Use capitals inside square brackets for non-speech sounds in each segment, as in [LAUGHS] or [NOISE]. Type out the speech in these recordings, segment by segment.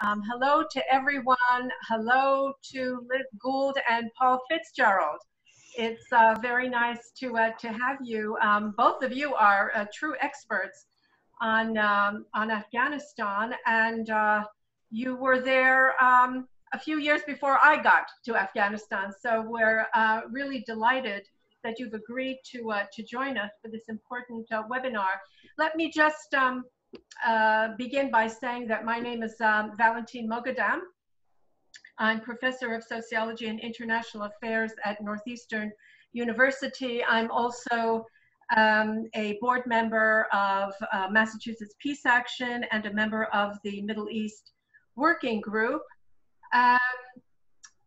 Um, hello to everyone. Hello to Liz Gould and Paul Fitzgerald. It's uh, very nice to, uh, to have you. Um, both of you are uh, true experts on, um, on Afghanistan, and uh, you were there um, a few years before I got to Afghanistan. So we're uh, really delighted that you've agreed to, uh, to join us for this important webinar. Let me just um, uh, begin by saying that my name is um, Valentine Moghadam. I'm professor of sociology and international affairs at Northeastern University. I'm also um, a board member of uh, Massachusetts Peace Action and a member of the Middle East Working Group. Um,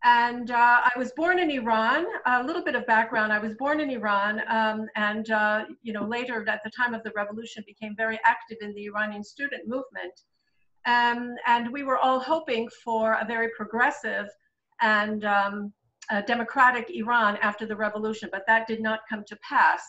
and uh, I was born in Iran. A little bit of background: I was born in Iran, um, and uh, you know later, at the time of the revolution, became very active in the Iranian student movement. Um, and we were all hoping for a very progressive and um, democratic Iran after the revolution, but that did not come to pass.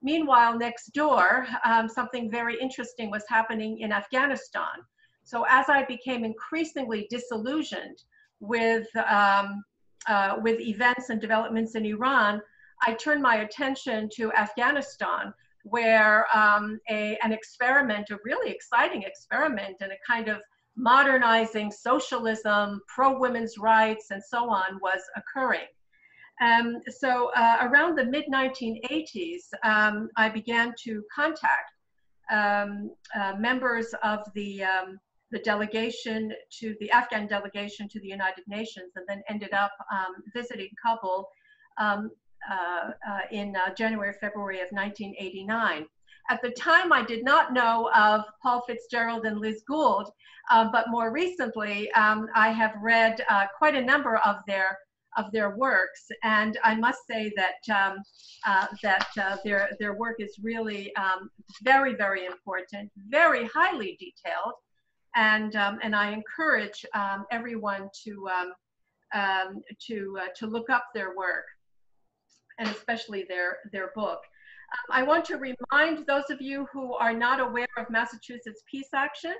Meanwhile, next door, um, something very interesting was happening in Afghanistan. So as I became increasingly disillusioned with, um, uh, with events and developments in Iran, I turned my attention to Afghanistan, where um, a, an experiment, a really exciting experiment, and a kind of modernizing socialism, pro women's rights, and so on was occurring. Um, so uh, around the mid 1980s, um, I began to contact um, uh, members of the um, the delegation to the Afghan delegation to the United Nations and then ended up um, visiting Kabul um, uh, uh, in uh, January, February of 1989. At the time, I did not know of Paul Fitzgerald and Liz Gould, um, but more recently, um, I have read uh, quite a number of their of their works, and I must say that um, uh, that uh, their their work is really um, very, very important, very highly detailed, and um, and I encourage um, everyone to um, um, to uh, to look up their work, and especially their their book. Um, I want to remind those of you who are not aware of Massachusetts Peace Action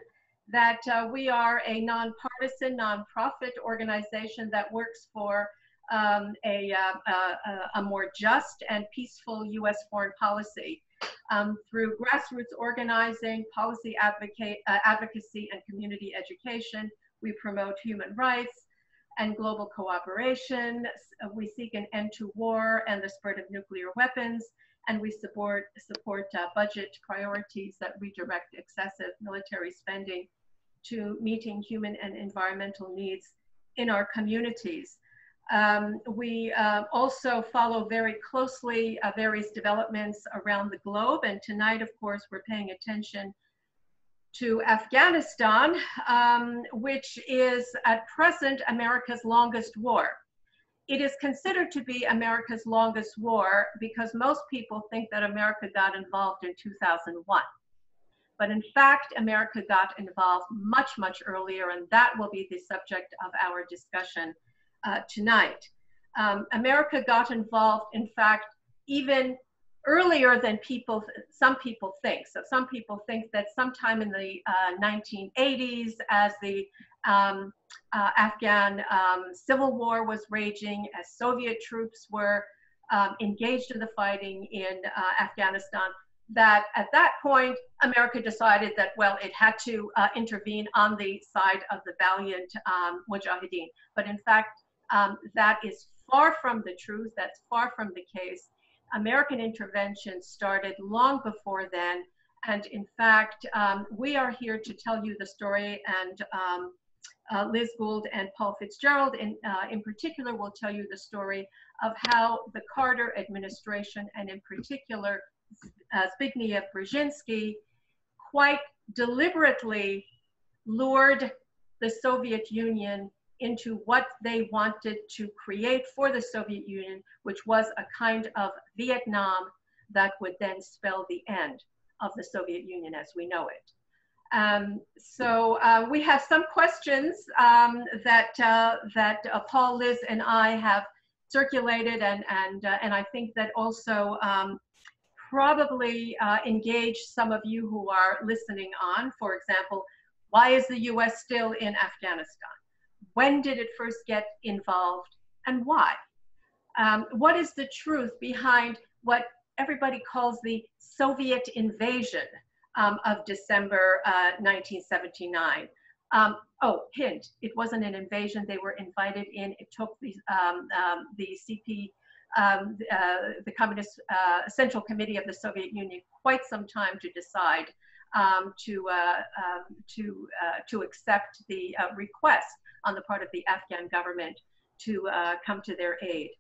that uh, we are a nonpartisan, nonprofit organization that works for um, a, uh, a, a, more just and peaceful U.S. foreign policy um, through grassroots organizing, policy advocate, uh, advocacy, and community education. We promote human rights and global cooperation. We seek an end to war and the spread of nuclear weapons, and we support, support uh, budget priorities that redirect excessive military spending to meeting human and environmental needs in our communities. Um, we uh, also follow very closely uh, various developments around the globe. And tonight, of course, we're paying attention to Afghanistan, um, which is at present America's longest war. It is considered to be America's longest war because most people think that America got involved in 2001. But in fact, America got involved much, much earlier, and that will be the subject of our discussion uh, tonight. Um, America got involved, in fact, even earlier than people, some people think. So some people think that sometime in the uh, 1980s, as the um, uh, Afghan um, civil war was raging, as Soviet troops were um, engaged in the fighting in uh, Afghanistan, that at that point, America decided that, well, it had to uh, intervene on the side of the valiant um, Mujahideen. But in fact, um, that is far from the truth. That's far from the case. American intervention started long before then. And in fact, um, we are here to tell you the story. And um, uh, Liz Gould and Paul Fitzgerald, in, uh, in particular, will tell you the story of how the Carter administration, and in particular, uh, Zbigniew Brzezinski, quite deliberately lured the Soviet Union into what they wanted to create for the Soviet Union, which was a kind of Vietnam that would then spell the end of the Soviet Union as we know it. Um, so uh, we have some questions um, that, uh, that uh, Paul, Liz, and I have circulated, and, and, uh, and I think that also um, probably uh, engage some of you who are listening on. For example, Why is the US still in Afghanistan? When did it first get involved and why? Um, what is the truth behind what everybody calls the Soviet invasion um, of December uh, 1979? Um, oh, hint, it wasn't an invasion. They were invited in. It took the, um, um, the CP, um, uh, the Communist uh, Central Committee of the Soviet Union, quite some time to decide um, to, uh, um, to, uh, to accept the uh, request on the part of the Afghan government to uh, come to their aid.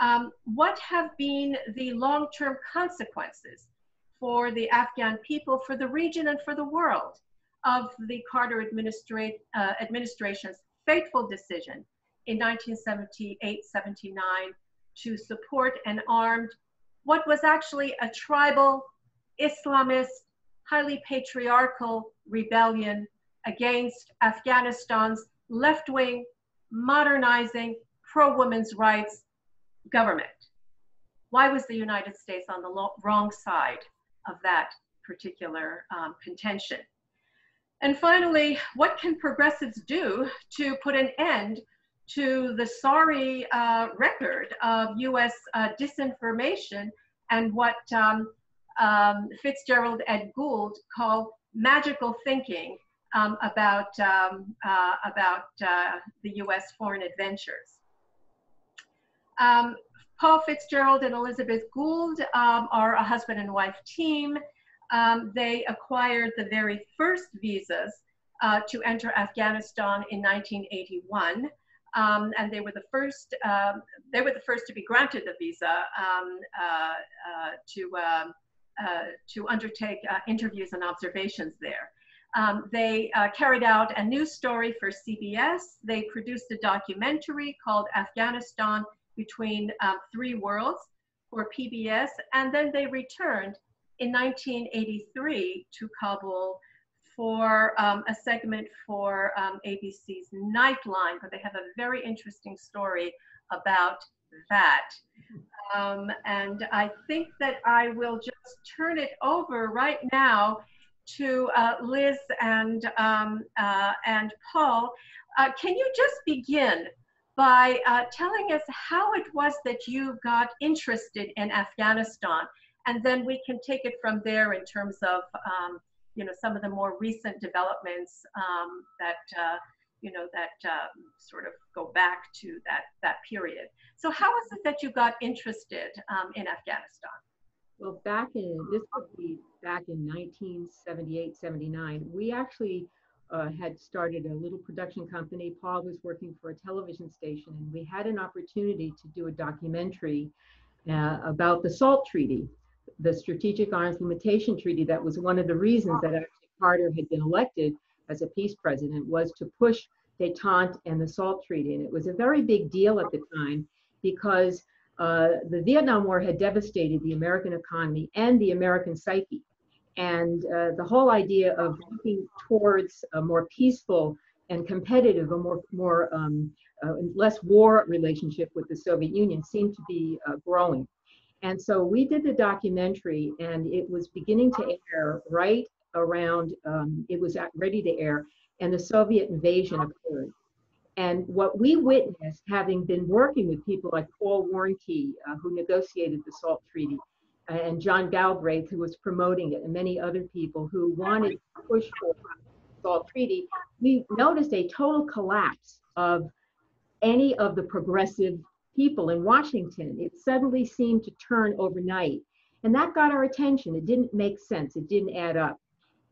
Um, what have been the long-term consequences for the Afghan people, for the region, and for the world of the Carter administra uh, administration's fateful decision in 1978-79 to support an armed, what was actually a tribal, Islamist, highly patriarchal rebellion against Afghanistan's left-wing, modernizing, pro-women's rights government. Why was the United States on the wrong side of that particular um, contention? And finally, what can progressives do to put an end to the sorry uh, record of US uh, disinformation and what um, um, Fitzgerald and Gould call magical thinking um, about, um, uh, about uh, the US foreign adventures. Um, Paul Fitzgerald and Elizabeth Gould um, are a husband and wife team. Um, they acquired the very first visas uh, to enter Afghanistan in 1981. Um, and they were the first. Um, they were the first to be granted the visa um, uh, uh, to um, uh, to undertake uh, interviews and observations there. Um, they uh, carried out a news story for CBS. They produced a documentary called Afghanistan Between um, Three Worlds for PBS, and then they returned in 1983 to Kabul for um, a segment for um, ABC's Nightline, but they have a very interesting story about that. Um, and I think that I will just turn it over right now to uh, Liz and, um, uh, and Paul. Uh, can you just begin by uh, telling us how it was that you got interested in Afghanistan? And then we can take it from there in terms of um, you know, some of the more recent developments um, that, uh, you know, that um, sort of go back to that, that period. So how was it that you got interested um, in Afghanistan? Well, back in, this would be back in 1978, 79, we actually uh, had started a little production company. Paul was working for a television station, and we had an opportunity to do a documentary uh, about the SALT Treaty, the Strategic Arms Limitation Treaty. That was one of the reasons that actually Carter had been elected as a peace president was to push detente and the SALT Treaty. And it was a very big deal at the time because uh, the Vietnam War had devastated the American economy and the American psyche. And uh, the whole idea of looking towards a more peaceful and competitive, a more, more um, uh, less war relationship with the Soviet Union seemed to be uh, growing. And so we did the documentary, and it was beginning to air right around, um, it was ready to air, and the Soviet invasion occurred. And what we witnessed, having been working with people like Paul Warnke, uh, who negotiated the SALT Treaty, and John Galbraith, who was promoting it, and many other people who wanted to push for the SALT Treaty, we noticed a total collapse of any of the progressive people in Washington. It suddenly seemed to turn overnight. And that got our attention. It didn't make sense, it didn't add up.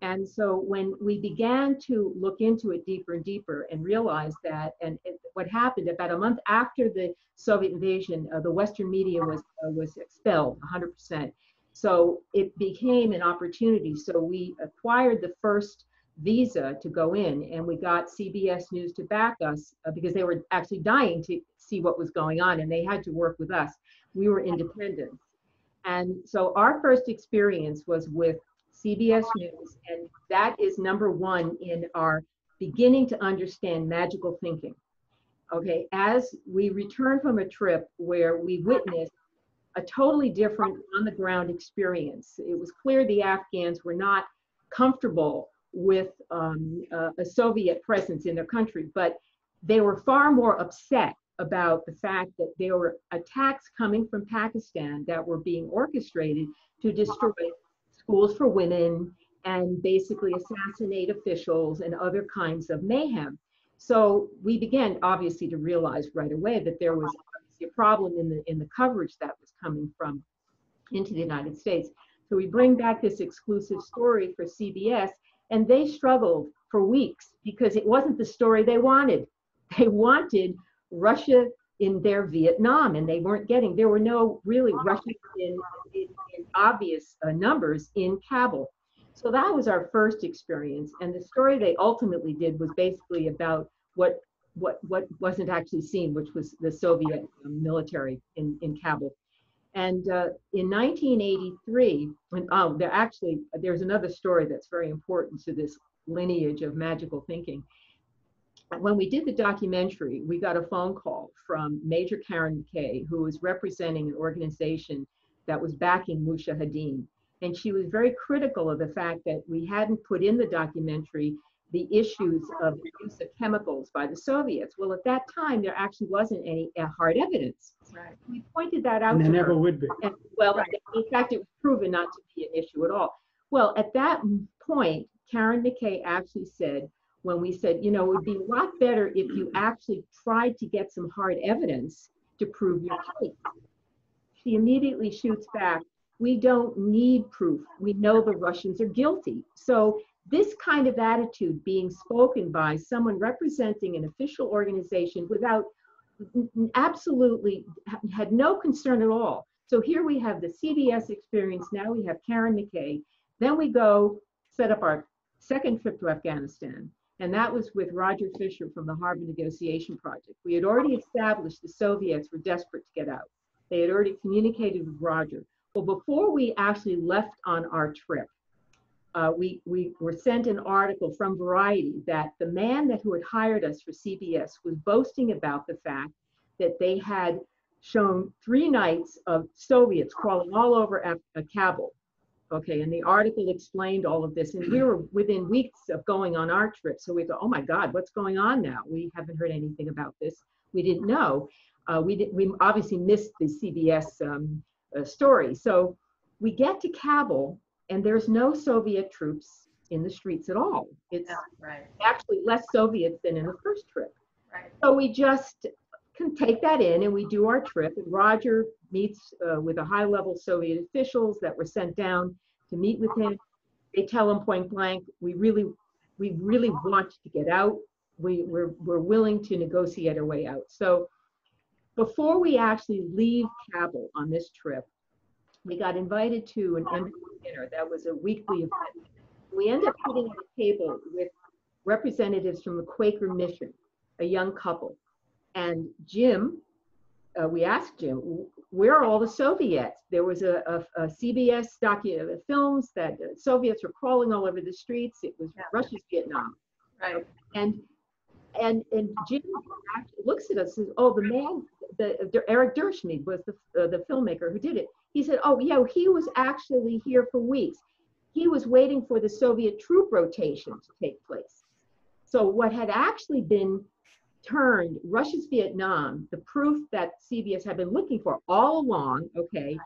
And so when we began to look into it deeper and deeper and realize that, and it, what happened about a month after the Soviet invasion, uh, the Western media was uh, was expelled 100%. So it became an opportunity. So we acquired the first visa to go in, and we got CBS News to back us uh, because they were actually dying to see what was going on, and they had to work with us. We were independent. And so our first experience was with CBS News, and that is number one in our beginning to understand magical thinking. Okay, as we return from a trip where we witnessed a totally different on the ground experience, it was clear the Afghans were not comfortable with um, uh, a Soviet presence in their country, but they were far more upset about the fact that there were attacks coming from Pakistan that were being orchestrated to destroy schools for women and basically assassinate officials and other kinds of mayhem. So we began obviously to realize right away that there was obviously a problem in the in the coverage that was coming from into the United States. So we bring back this exclusive story for CBS, and they struggled for weeks because it wasn't the story they wanted. They wanted Russia in their Vietnam, and they weren't getting. There were no really Russians in, in, in obvious uh, numbers in Kabul. So that was our first experience, and the story they ultimately did was basically about what what what wasn't actually seen, which was the Soviet um, military in in Kabul. And uh, in 1983, and oh, there actually there's another story that's very important to this lineage of magical thinking when we did the documentary, we got a phone call from Major Karen McKay, who was representing an organization that was backing Musha Mujahideen. And she was very critical of the fact that we hadn't put in the documentary the issues of the use of chemicals by the Soviets. Well, at that time, there actually wasn't any uh, hard evidence. Right. We pointed that out. And there to never her. would be. And, well, Right. in fact, it was proven not to be an issue at all. Well, at that point, Karen McKay actually said, when we said, you know, it would be a lot better if you actually tried to get some hard evidence to prove your case. She immediately shoots back, we don't need proof. We know the Russians are guilty. So this kind of attitude being spoken by someone representing an official organization without absolutely had no concern at all. So here we have the CBS experience. Now we have Karen McKay. Then we go set up our second trip to Afghanistan. And that was with Roger Fisher from the Harvard Negotiation Project. We had already established the Soviets were desperate to get out. They had already communicated with Roger. Well, before we actually left on our trip, uh, we, we were sent an article from Variety that the man that who had hired us for CBS was boasting about the fact that they had shown three nights of Soviets crawling all over Af- uh, Kabul. Okay, and the article explained all of this, and we were within weeks of going on our trip. So we thought, oh my God, what's going on now? We haven't heard anything about this. We didn't know. Uh, we did, we obviously missed the CBS um, uh, story. So we get to Kabul, and there's no Soviet troops in the streets at all. It's Yeah, right, actually less Soviets than in the first trip. right. So we just can take that in and we do our trip. And Roger meets uh, with a high level Soviet officials that were sent down to meet with him. They tell him point blank, we really, we really want to get out. We, we're, we're willing to negotiate our way out. So before we actually leave Kabul on this trip, we got invited to an dinner. That was a weekly event. We ended up sitting at a table with representatives from the Quaker Mission, a young couple. And Jim, uh, we asked Jim, where are all the Soviets? There was a, a, a CBS docu films that uh, Soviets were crawling all over the streets. It was Yeah. Russia's Vietnam. Right. And and and Jim looks at us and says, "Oh, the man, the, the Erik Durschmied was the uh, the filmmaker who did it." He said, "Oh, yeah, he was actually here for weeks. He was waiting for the Soviet troop rotation to take place. So what had actually been turned Russia's Vietnam, the proof that CBS had been looking for all along, okay,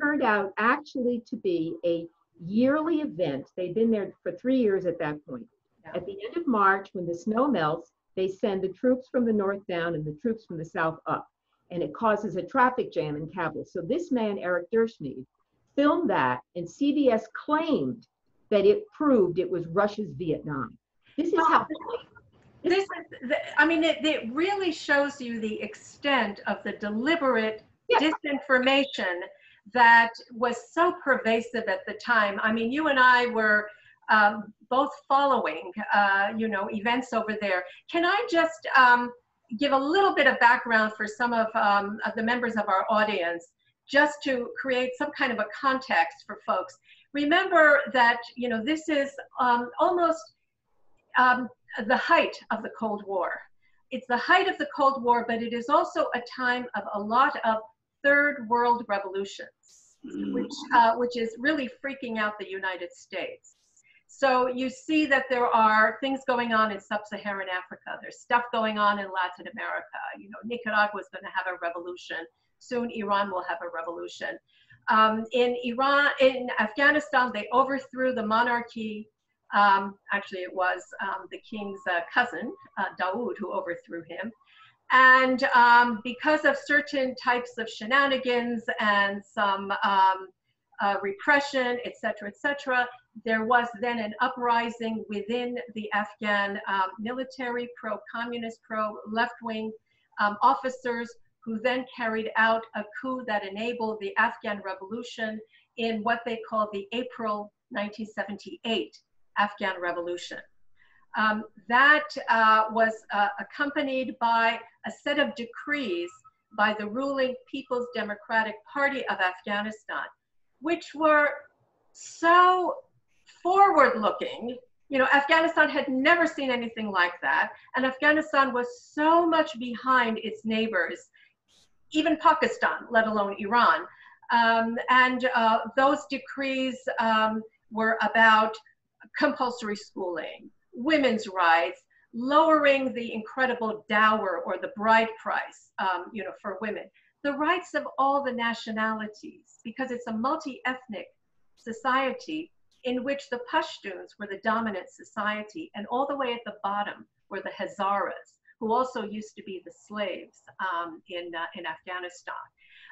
turned out actually to be a yearly event. They'd been there for three years at that point. Yeah. At the end of March, when the snow melts, they send the troops from the north down and the troops from the south up. And it causes a traffic jam in Kabul. So this man, Erik Durschmied, filmed that, and CBS claimed that it proved it was Russia's Vietnam. This is how This is, the- I mean, it, it really shows you the extent of the deliberate Yeah. disinformation that was so pervasive at the time. I mean, you and I were um, both following, uh, you know, events over there. Can I just um, give a little bit of background for some of, um, of the members of our audience, just to create some kind of a context for folks? Remember that, you know, this is um, almost um, the height of the Cold War. It's the height of the Cold War, but it is also a time of a lot of third world revolutions, which, uh, which is really freaking out the United States. So you see that there are things going on in sub-Saharan Africa. There's stuff going on in Latin America. You know, Nicaragua is going to have a revolution. Soon Iran will have a revolution. Um, in Iran, in Afghanistan, they overthrew the monarchy. Um, actually, it was um, the king's uh, cousin, uh, who overthrew him. And um, because of certain types of shenanigans and some um, uh, repression, et cetera, et cetera, there was then an uprising within the Afghan um, military, pro-communist, pro-left-wing um, officers who then carried out a coup that enabled the Afghan revolution in what they call the April 1978 Afghan revolution. Um, that uh, was uh, accompanied by a set of decrees by the ruling People's Democratic Party of Afghanistan, which were so forward looking. You know, Afghanistan had never seen anything like that. And Afghanistan was so much behind its neighbors, even Pakistan, let alone Iran. Um, and uh, those decrees um, were about compulsory schooling, women's rights, lowering the incredible dower or the bride price, um, you know, for women, the rights of all the nationalities, because it's a multi-ethnic society in which the Pashtuns were the dominant society, and all the way at the bottom were the Hazaras, who also used to be the slaves um, in, uh, in Afghanistan.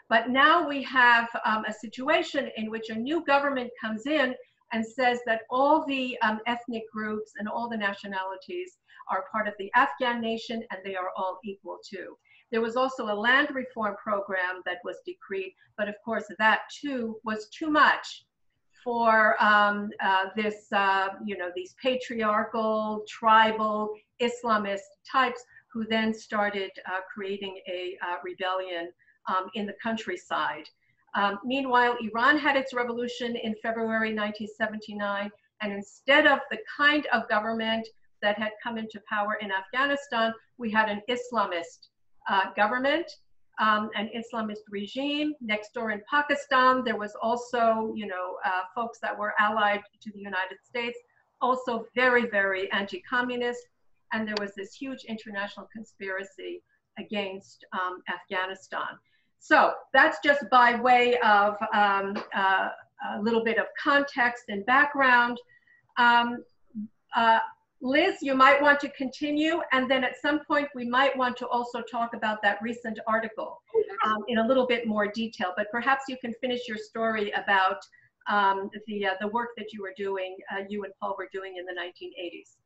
But now we have um, a situation in which a new government comes in and says that all the um, ethnic groups and all the nationalities are part of the Afghan nation and they are all equal too. There was also a land reform program that was decreed, but of course that too was too much for um, uh, this, uh, you know, these patriarchal, tribal, Islamist types who then started uh, creating a uh, rebellion um, in the countryside. Um, meanwhile, Iran had its revolution in February 1979, and instead of the kind of government that had come into power in Afghanistan, we had an Islamist uh, government, um, an Islamist regime. Next door in Pakistan, there was also, you know, uh, folks that were allied to the United States, also very, very anti-communist. And there was this huge international conspiracy against um, Afghanistan. So that's just by way of um, uh, a little bit of context and background. Um, uh, Liz, you might want to continue, and then at some point we might want to also talk about that recent article um, in a little bit more detail, but perhaps you can finish your story about um, the, uh, the work that you were doing, uh, you and Paul were doing in the 1980s.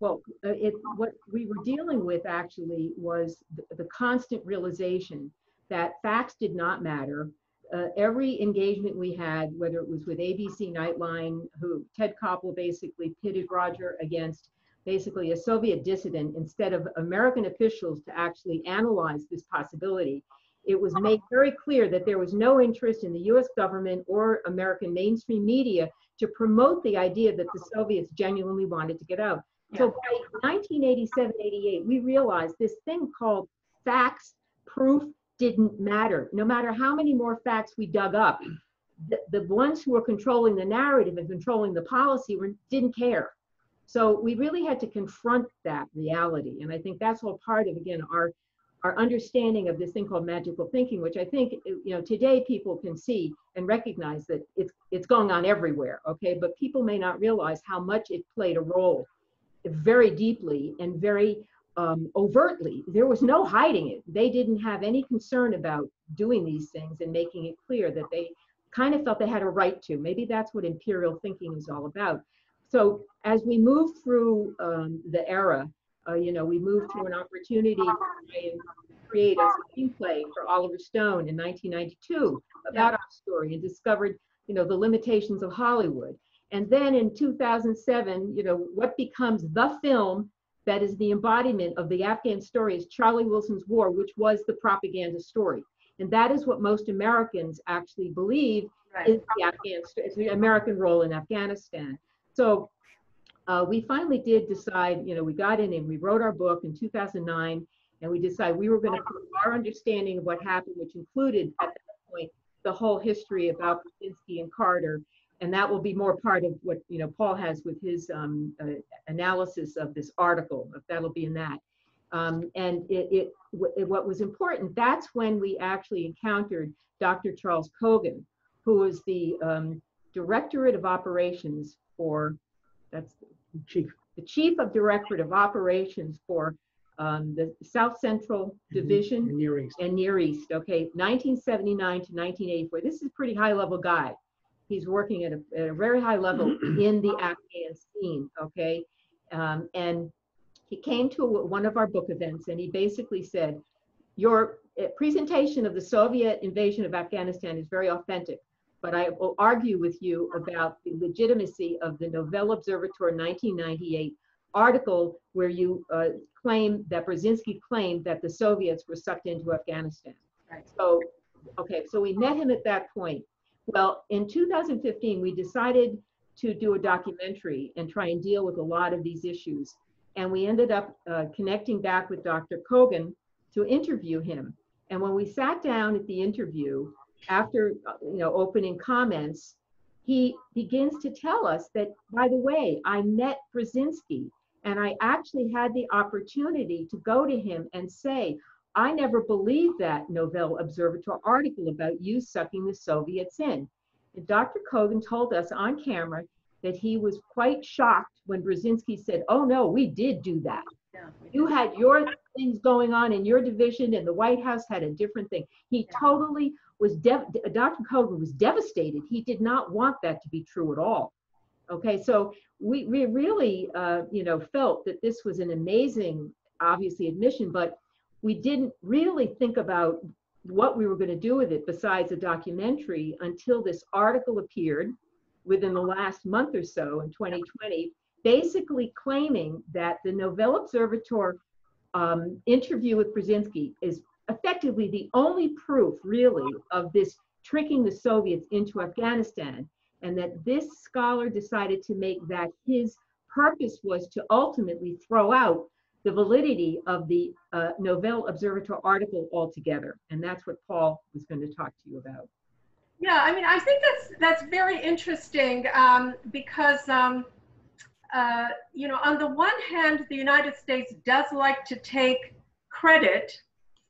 Well, uh, it, what we were dealing with actually was the, the constant realization that facts did not matter. Uh, every engagement we had, whether it was with ABC Nightline, who Ted Koppel basically pitted Roger against basically a Soviet dissident instead of American officials to actually analyze this possibility. It was made very clear that there was no interest in the US government or American mainstream media to promote the idea that the Soviets genuinely wanted to get out. So by 1987 88, we realized this thing called facts, proof, didn't matter. No matter how many more facts we dug up, the, the ones who were controlling the narrative and controlling the policy were, didn't care. So we really had to confront that reality. And I think that's all part of, again, our, our understanding of this thing called magical thinking, which I think, you know, today people can see and recognize that it's, it's going on everywhere, okay? But people may not realize how much it played a role very deeply and very um, overtly. There was no hiding it. They didn't have any concern about doing these things and making it clear that they kind of felt they had a right to. Maybe that's what imperial thinking is all about. So as we move through um, the era, uh, you know, we move through an opportunity to create a screenplay for Oliver Stone in 1992 about our story and discovered, you know, the limitations of Hollywood. And then in 2007, you know, what becomes the film that is the embodiment of the Afghan story is Charlie Wilson's War, which was the propaganda story. And that is what most Americans actually believe right. is the Afghan, the American role in Afghanistan. So uh, we finally did decide, you know, we got in and we wrote our book in 2009, and we decided we were going to put our understanding of what happened, which included at that point the whole history about Brzezinski and Carter, and that will be more part of what you know Paul has with his um, uh, analysis of this article. If that'll be in that. Um, and it, it, what was important, that's when we actually encountered Dr. Charles Cogan, who was the um, Directorate of Operations for, that's Chief. the Chief of Directorate of Operations for um, the South Central Division In Near East. and Near East, okay, 1979 to 1984. This is a pretty high level guy. He's working at a, at a very high level [CLEARS THROAT] in the Afghan scene, okay? Um, and he came to one of our book events and he basically said, Your uh, presentation of the Soviet invasion of Afghanistan is very authentic, but I will argue with you about the legitimacy of the Nouvel Observateur 1998 article where you uh, claim that Brzezinski claimed that the Soviets were sucked into Afghanistan. Right. So, okay, so we met him at that point. Well, in 2015, we decided to do a documentary and try and deal with a lot of these issues. And we ended up uh, connecting back with Dr. Cogan to interview him. And when we sat down at the interview, after uh, you know opening comments, he begins to tell us that, by the way, I met Brzezinski and I actually had the opportunity to go to him and say, I never believed that Nouvel Observateur article about you sucking the Soviets in. And Dr. Cogan told us on camera that he was quite shocked when Brzezinski said, Oh, no, we did do that. Yeah, You did. had your things going on in your division, and the White House had a different thing. He Yeah. totally was, dev- Dr. Cogan was devastated. He did not want that to be true at all. Okay, so we, we really, uh, you know, felt that this was an amazing, obviously, admission, but we didn't really think about what we were going to do with it besides a documentary until this article appeared within the last month or so in 2020, basically claiming that the Nouvel Observateur um, interview with Brzezinski is effectively the only proof, really, of this tricking the Soviets into Afghanistan, and that this scholar decided to make that his purpose was to ultimately throw out the validity of the uh, Nouvel Observateur article altogether. And that's what Paul was going to talk to you about. Yeah, I mean, I think that's that's very interesting um, because um, uh, you know, on the one hand, the United States does like to take credit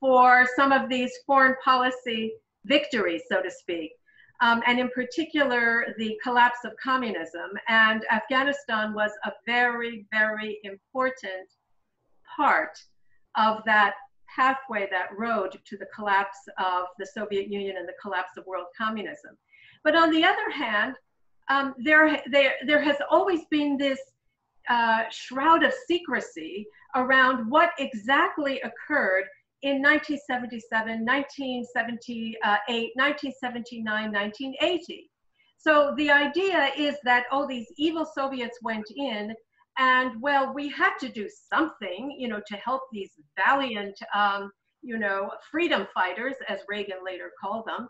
for some of these foreign policy victories, so to speak, um, and in particular, the collapse of communism. And Afghanistan was a very, very important part of that pathway, that road to the collapse of the Soviet Union and the collapse of world communism. But on the other hand, um, there, there, there has always been this uh, shroud of secrecy around what exactly occurred in 1977, 1978, 1979, 1980. So the idea is that, oh, these evil Soviets went in and well, we had to do something, you know, to help these valiant, um, you know, freedom fighters, as Reagan later called them.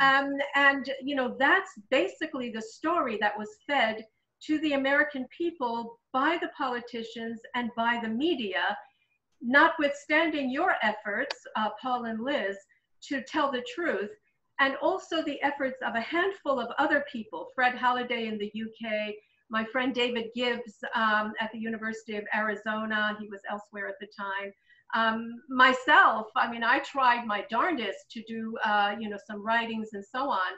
Um, and, you know, that's basically the story that was fed to the American people by the politicians and by the media, notwithstanding your efforts, uh, Paul and Liz, to tell the truth, and also the efforts of a handful of other people, Fred Halliday in the UK, my friend David Gibbs um, at the University of Arizona, he was elsewhere at the time. Um, myself, I mean, I tried my darndest to do, uh, you know, some writings and so on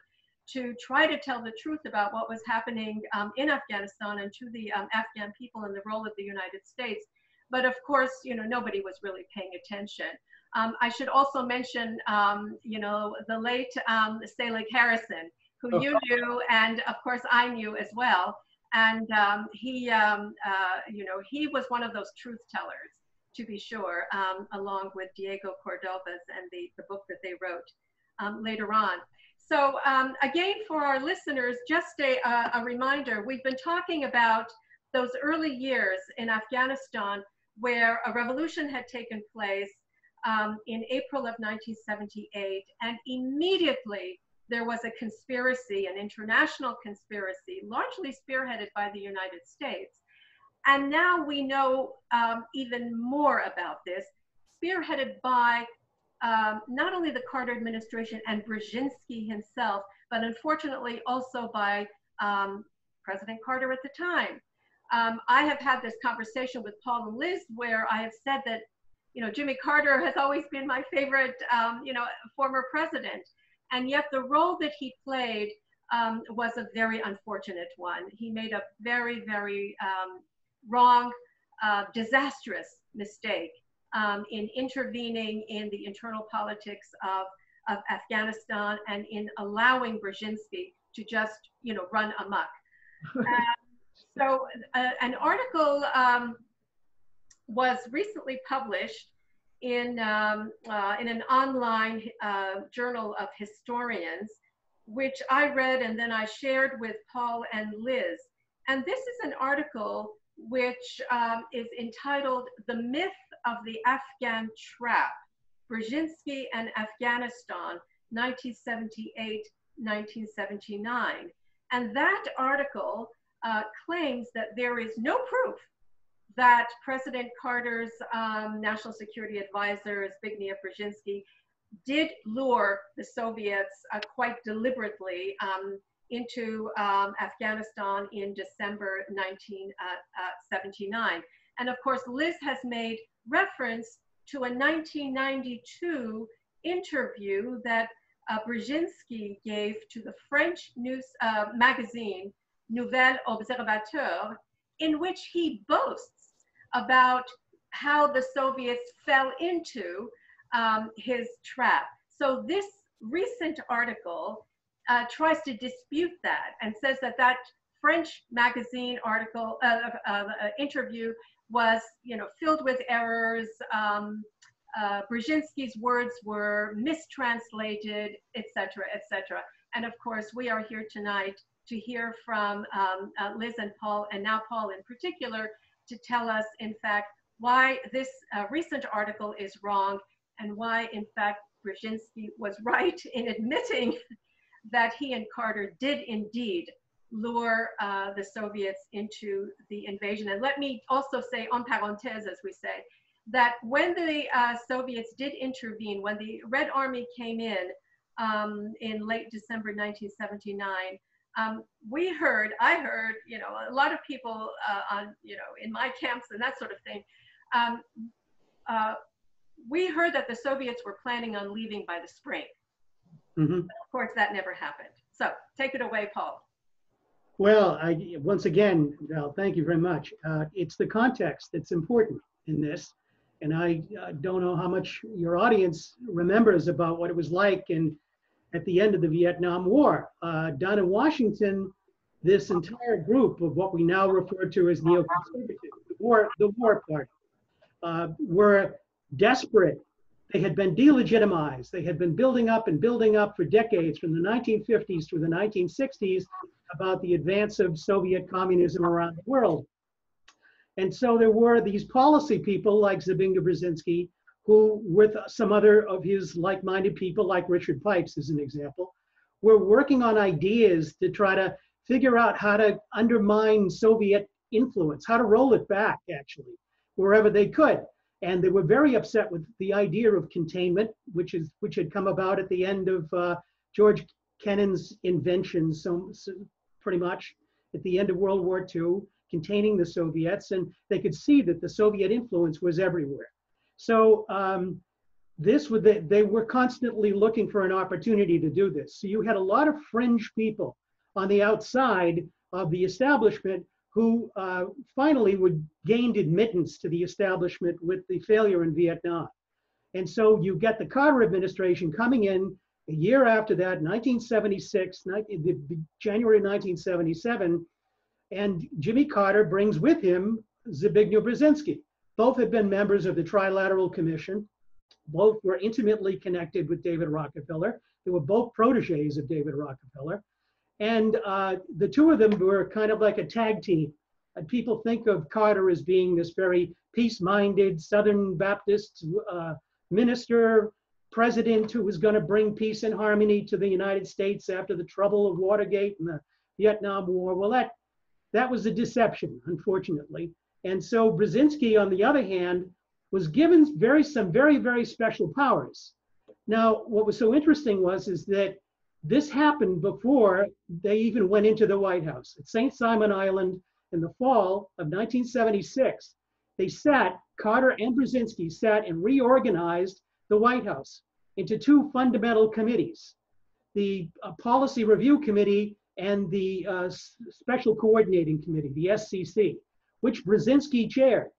to try to tell the truth about what was happening um, in Afghanistan and to the um, Afghan people and the role of the United States. But of course, you know, nobody was really paying attention. Um, I should also mention, um, you know, the late um, Selig Harrison, who you knew, and of course I knew as well. And um, he, um, uh, you know, he was one of those truth tellers, to be sure, um, along with Diego Cordovez and the, the book that they wrote um, later on. So um, again, for our listeners, just a, a reminder, we've been talking about those early years in Afghanistan where a revolution had taken place um, in April of 1978, and immediately there was a conspiracy, an international conspiracy, largely spearheaded by the United States. And now we know um, even more about this, spearheaded by um, not only the Carter administration and Brzezinski himself, but unfortunately also by um, President Carter at the time. Um, I have had this conversation with Paul and Liz where I have said that, you know, Jimmy Carter has always been my favorite, um, you know, former president. And yet the role that he played um, was a very unfortunate one. He made a very, very um, wrong, uh, disastrous mistake um, in intervening in the internal politics of, of Afghanistan and in allowing Brzezinski to just, you know, run amok. [LAUGHS] so uh, an article um, was recently published in, um, uh, in an online uh, journal of historians, which I read and then I shared with Paul and Liz. And this is an article which um, is entitled The Myth of the Afghan Trap, Brzezinski and Afghanistan, 1978 1979. And that article uh, claims that there is no proof that President Carter's um, national security advisor, Zbigniew Brzezinski, did lure the Soviets uh, quite deliberately um, into um, Afghanistan in December 1979. Uh, uh, and of course, Liz has made reference to a 1992 interview that uh, Brzezinski gave to the French news uh, magazine Nouvel Observateur, in which he boasts about how the Soviets fell into um, his trap. So this recent article uh, tries to dispute that and says that that French magazine article uh, uh, interview was, you know, filled with errors. Um, uh, Brzezinski's words were mistranslated, etc., etc. And of course, we are here tonight to hear from um, uh, Liz and Paul, and now Paul in particular, to tell us, in fact, why this uh, recent article is wrong and why, in fact, Brzezinski was [LAUGHS] right in admitting that he and Carter did indeed lure uh, the Soviets into the invasion. And let me also say, en parenthèse, as we say, that when the uh, Soviets did intervene, when the Red Army came in um, in late December 1979, um, we heard, I heard, you know, a lot of people uh, on, you know, in my camps and that sort of thing. Um, uh, we heard that the Soviets were planning on leaving by the spring. Mm -hmm. Of course, that never happened. So take it away, Paul. Well, I, once again, Val, thank you very much. Uh, it's the context that's important in this. And I uh, don't know how much your audience remembers about what it was like in, at the end of the Vietnam War. Uh, down in Washington, this entire group of what we now refer to as neoconservatives, the war, the war party, uh, were desperate. They had been delegitimized. They had been building up and building up for decades, from the 1950s through the 1960s, about the advance of Soviet communism around the world. And so there were these policy people like Zbigniew Brzezinski, who, with some other of his like-minded people, like Richard Pipes as an example, were working on ideas to try to figure out how to undermine Soviet influence, how to roll it back, actually, wherever they could. And they were very upset with the idea of containment, which is which had come about at the end of uh, George Kennan's invention, so, so pretty much at the end of World War II containing the Soviets, and they could see that the Soviet influence was everywhere. So um, this would they, they were constantly looking for an opportunity to do this. So you had a lot of fringe people on the outside of the establishment who uh, finally would gained admittance to the establishment with the failure in Vietnam. And so you get the Carter administration coming in a year after that, 1976, 19, January 1977, and Jimmy Carter brings with him Zbigniew Brzezinski. Both had been members of the Trilateral Commission. Both were intimately connected with David Rockefeller. They were both proteges of David Rockefeller. And uh, the two of them were kind of like a tag team. And people think of Carter as being this very peace-minded Southern Baptist uh, minister, president who was going to bring peace and harmony to the United States after the trouble of Watergate and the Vietnam War. Well, that that was a deception, unfortunately. And so Brzezinski, on the other hand, was given very some very, very special powers. Now, what was so interesting was is that this happened before they even went into the White House. At St. Simon Island in the fall of 1976, they sat, Carter and Brzezinski sat and reorganized the White House into two fundamental committees the uh, Policy Review Committee and the uh, Special Coordinating Committee, the SCC, which Brzezinski chaired.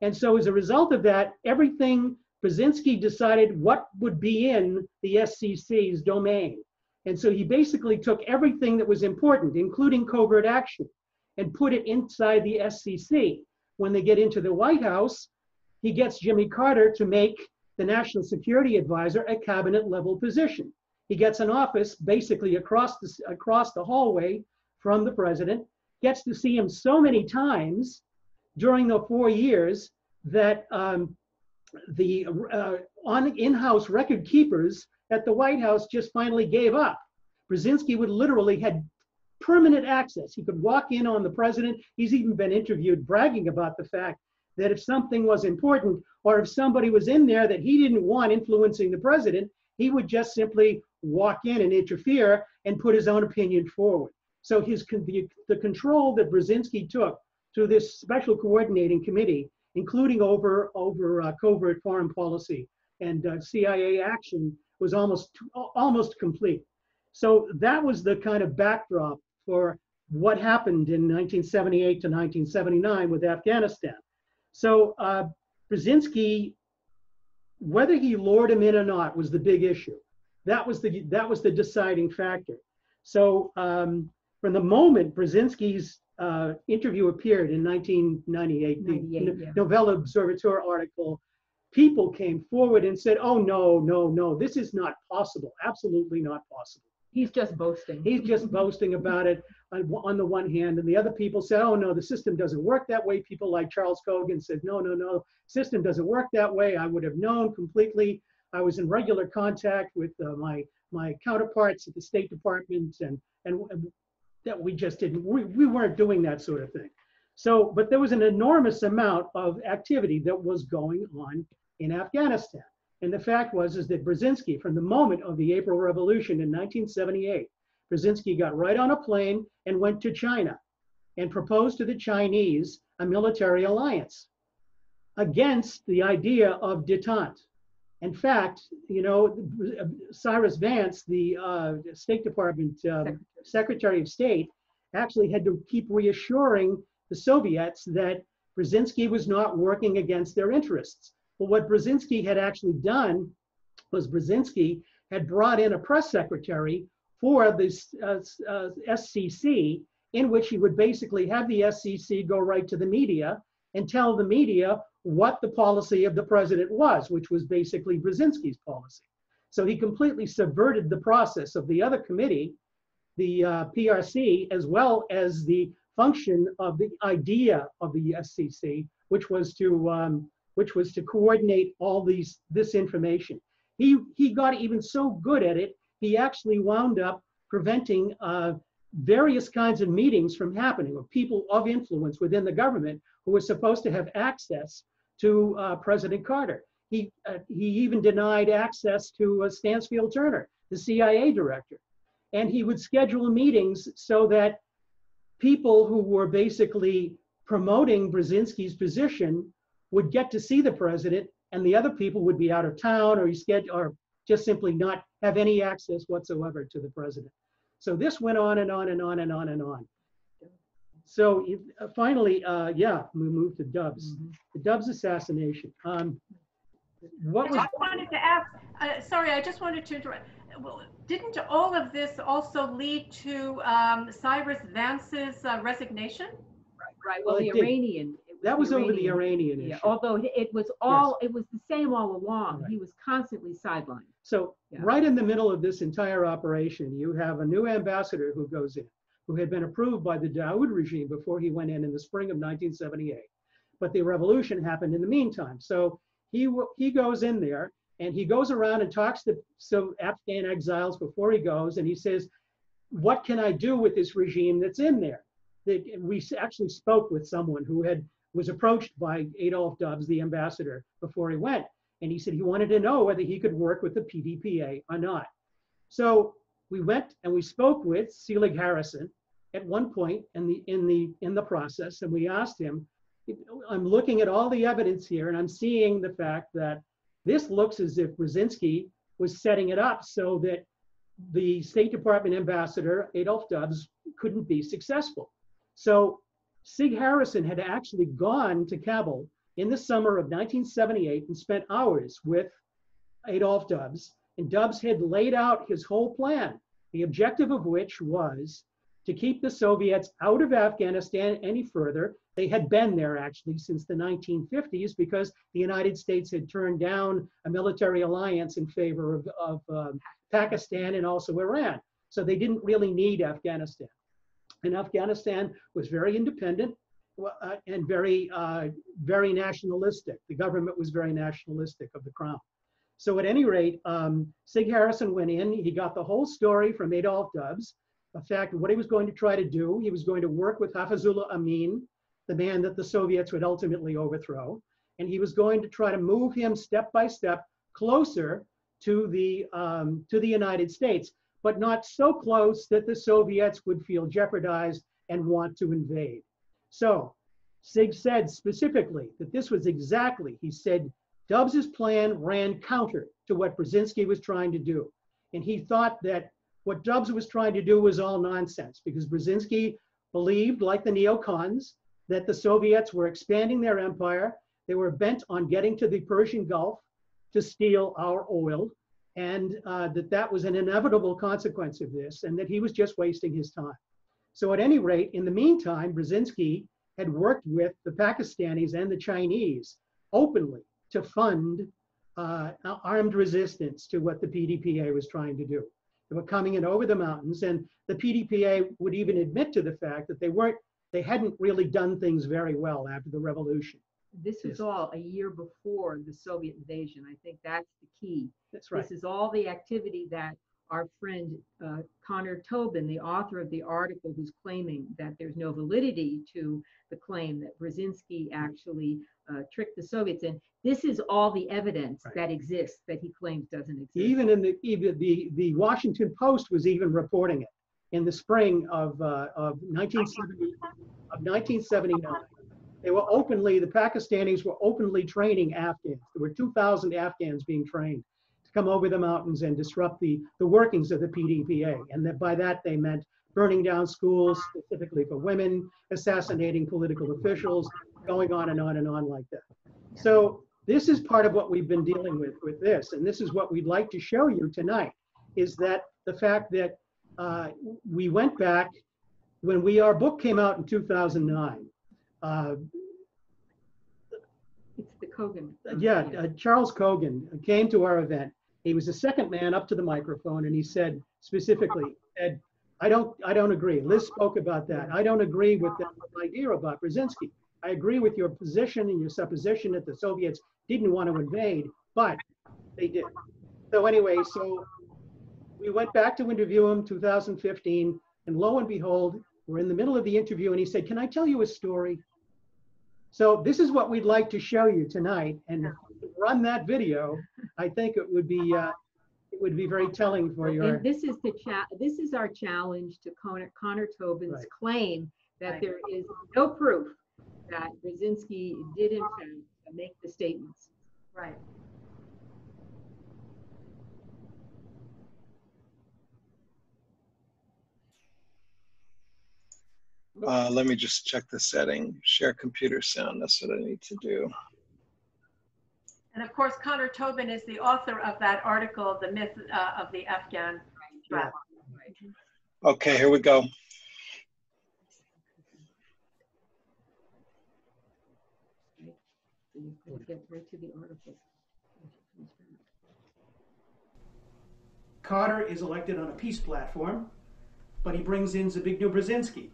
And so as a result of that, everything Brzezinski decided what would be in the SCC's domain. And so he basically took everything that was important, including covert action, and put it inside the SCC. When they get into the White House, he gets Jimmy Carter to make the National Security Advisor a cabinet level position. He gets an office basically across the, across the hallway from the president, gets to see him so many times during the four years that um, the uh, on in-house record keepers at the White House just finally gave up. Brzezinski would literally had permanent access. He could walk in on the president. He's even been interviewed bragging about the fact that if something was important or if somebody was in there that he didn't want influencing the president, he would just simply walk in and interfere and put his own opinion forward. So his the, the control that Brzezinski took through this special coordinating committee, including over over uh, covert foreign policy and uh, CIA action, was almost almost complete. So that was the kind of backdrop for what happened in 1978 to 1979 with Afghanistan. So uh, Brzezinski, whether he lured him in or not, was the big issue. That was the that was the deciding factor. So um, from the moment Brzezinski's uh, interview appeared in 1998, the yeah. Nouvel Observateur article, people came forward and said, "Oh no, no, no, this is not possible. Absolutely not possible." He's just boasting. He's just boasting about it on, on the one hand, and the other people said, "Oh no, the system doesn't work that way." People like Charles Cogan said, "No, no, no, system doesn't work that way. I would have known completely." I was in regular contact with uh, my my counterparts at the State Department, and, and that we just didn't we, we weren't doing that sort of thing. So, but there was an enormous amount of activity that was going on in Afghanistan. And the fact was is that Brzezinski, from the moment of the April Revolution in 1978, Brzezinski got right on a plane and went to China and proposed to the Chinese a military alliance against the idea of detente. In fact, you know, Cyrus Vance, the uh, State Department um, Secretary of State, actually had to keep reassuring the Soviets that Brzezinski was not working against their interests. But what Brzezinski had actually done was Brzezinski had brought in a press secretary for the uh, uh, SCC, in which he would basically have the SCC go right to the media and tell the media what the policy of the president was, which was basically Brzezinski's policy. So he completely subverted the process of the other committee, the uh, PRC, as well as the function of the idea of the SCC, which was to um, which was to coordinate all these this information. He he got even so good at it, he actually wound up preventing uh, various kinds of meetings from happening of people of influence within the government who were supposed to have access to uh, President Carter. He, uh, he even denied access to uh, Stansfield Turner, the CIA director. And he would schedule meetings so that people who were basically promoting Brzezinski's position would get to see the president, and the other people would be out of town or, or just simply not have any access whatsoever to the president. So this went on and on and on and on and on. So uh, finally, uh, yeah, we moved to Dubs. Mhm. The Dubs assassination. Um, what was just wanted to ask, uh, sorry, I just wanted to interrupt. Well, Didn't all of this also lead to um, Cyrus Vance's uh, resignation? Right, well, Well, the. Iranian. that was over the Iranian- Iranian Yeah, issue? although it- it was all, it was the same all along. Right. He was constantly sidelined. So Yeah. right in the middle of this entire operation, you have a new ambassador who goes in, who had been approved by the Daoud regime before he went in in the spring of 1978. But the revolution happened in the meantime. So he he goes in there and he goes around and talks to some Afghan exiles before he goes, and he says, "What can I do with this regime that's in there?" That we actually spoke with someone who had was approached by Adolf Dubs, the ambassador, before he went, and he said he wanted to know whether he could work with the PDPA or not. So we went and we spoke with Selig Harrison at one point in the in the in the process, and we asked him, "I'm looking at all the evidence here, and I'm seeing the fact that this looks as if Brzezinski was setting it up so that the State Department ambassador Adolf Dubs couldn't be successful." So Sig Harrison had actually gone to Kabul in the summer of 1978 and spent hours with Adolf Dubs. And Dubs had laid out his whole plan, the objective of which was to keep the Soviets out of Afghanistan any further. They had been there actually since the 1950s because the United States had turned down a military alliance in favor of, of um, Pakistan and also Iran. So they didn't really need Afghanistan. And Afghanistan was very independent uh, and very, uh, very nationalistic. The government was very nationalistic of the crown. So at any rate, um, Sig Harrison went in, he got the whole story from Adolf Dubs, the fact what he was going to try to do. He was going to work with Hafizullah Amin, the man that the Soviets would ultimately overthrow. And he was going to try to move him step by step closer to the, um, to the United States, but not so close that the Soviets would feel jeopardized and want to invade. So Sig said specifically that this was exactly, he said, Dubs's plan ran counter to what Brzezinski was trying to do. And he thought that what Dubs was trying to do was all nonsense because Brzezinski believed, like the neocons, that the Soviets were expanding their empire. They were bent on getting to the Persian Gulf to steal our oil, and uh, that that was an inevitable consequence of this, and that he was just wasting his time. So, at any rate, in the meantime, Brzezinski had worked with the Pakistanis and the Chinese openly to fund uh, armed resistance to what the PDPA was trying to do. They were coming in over the mountains, and the PDPA would even admit to the fact that they weren't, they hadn't really done things very well after the revolution. This was Yes. all a year before the Soviet invasion. I think that's the key. That's right. This is all the activity that our friend uh, Conor Tobin, the author of the article, who's claiming that there's no validity to the claim that Brzezinski actually uh, tricked the Soviets in. This is all the evidence Right. that exists that he claims doesn't exist. Even in the, even the, the Washington Post was even reporting it in the spring of, uh, of 1970, of 1979. They were openly, the Pakistanis were openly training Afghans. There were 2,000 Afghans being trained come over the mountains and disrupt the, the workings of the PDPA. And that by that they meant burning down schools specifically for women, assassinating political officials, going on and on and on like that. So this is part of what we've been dealing with with this, and this is what we'd like to show you tonight, is that the fact that uh, we went back when we our book came out in 2009. Uh, It's the Cogan. yeah, uh, Charles Cogan came to our event. He was the second man up to the microphone, and he said specifically, "Ed, I don't, I don't agree." Liz spoke about that. I don't agree with that idea about uh, Brzezinski. I agree with your position and your supposition that the Soviets didn't want to invade, but they did. So anyway, so we went back to interview him 2015, and lo and behold, we're in the middle of the interview, and he said, "Can I tell you a story?" So this is what we'd like to show you tonight, and run that video. I think it would be uh, it would be very telling for your. And this is the cha, this is our challenge to Conor, Conor Tobin's Right. claim that Right. there is no proof that Brzezinski did in fact make the statements. Right. Uh, let me just check the setting. Share computer sound. That's what I need to do. And of course, Conor Tobin is the author of that article, The Myth uh, of the Afghan Trap. Okay, here we go. So you could get right to the article. Carter is elected on a peace platform, but he brings in Zbigniew Brzezinski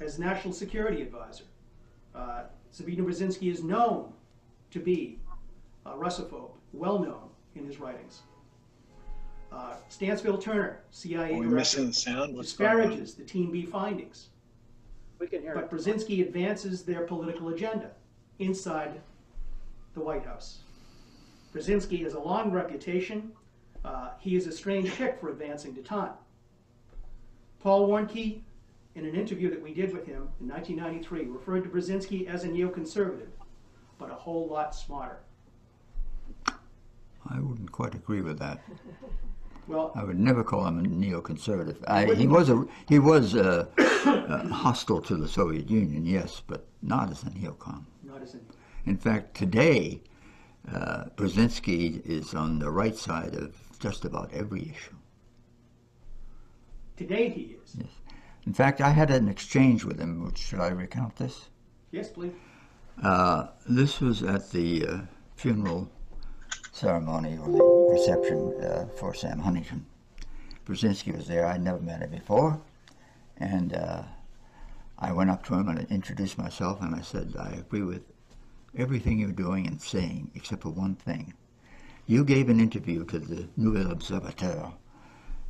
as national security advisor. Uh, Zbigniew Brzezinski is known to be a Russophobe, well known in his writings. Uh, Stansfield Turner, CIA Are director, missing the sound? What's disparages the Team B findings. We can hear But it. Brzezinski advances their political agenda inside the White House. Brzezinski has a long reputation. Uh, he is a strange chick for advancing to time. Paul Warnke, in an interview that we did with him in 1993, referred to Brzezinski as a neoconservative, but a whole lot smarter. I wouldn't quite agree with that. Well, I would never call him a neoconservative. I, he was a he was uh, uh, hostile to the Soviet Union, yes, but not as a neocon. not as in, In fact, today, uh, Brzezinski is on the right side of just about every issue. today he is. Yes. In fact, I had an exchange with him. Which, should I recount this? Yes, please. Uh, this was at the uh, funeral ceremony or the reception uh, for Sam Huntington. Brzezinski was there. I'd never met him before. And uh, I went up to him and introduced myself and I said, I agree with everything you're doing and saying except for one thing. You gave an interview to the Nouvel Observateur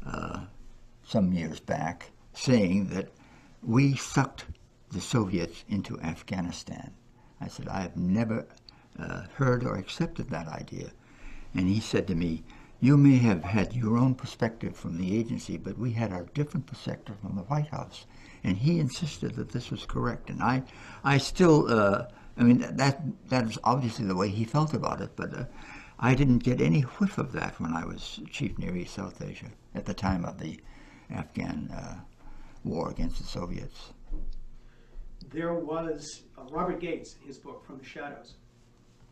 uh, some years back saying that we sucked the Soviets into Afghanistan. I said, I have never uh, heard or accepted that idea. And he said to me, You may have had your own perspective from the agency, but we had our different perspective from the White House. And he insisted that this was correct. And I, I still, uh, I mean, that, that is obviously the way he felt about it, but uh, I didn't get any whiff of that when I was Chief Near East South Asia at the time of the Afghan uh, war against the Soviets. There was uh, Robert Gates, his book From the Shadows,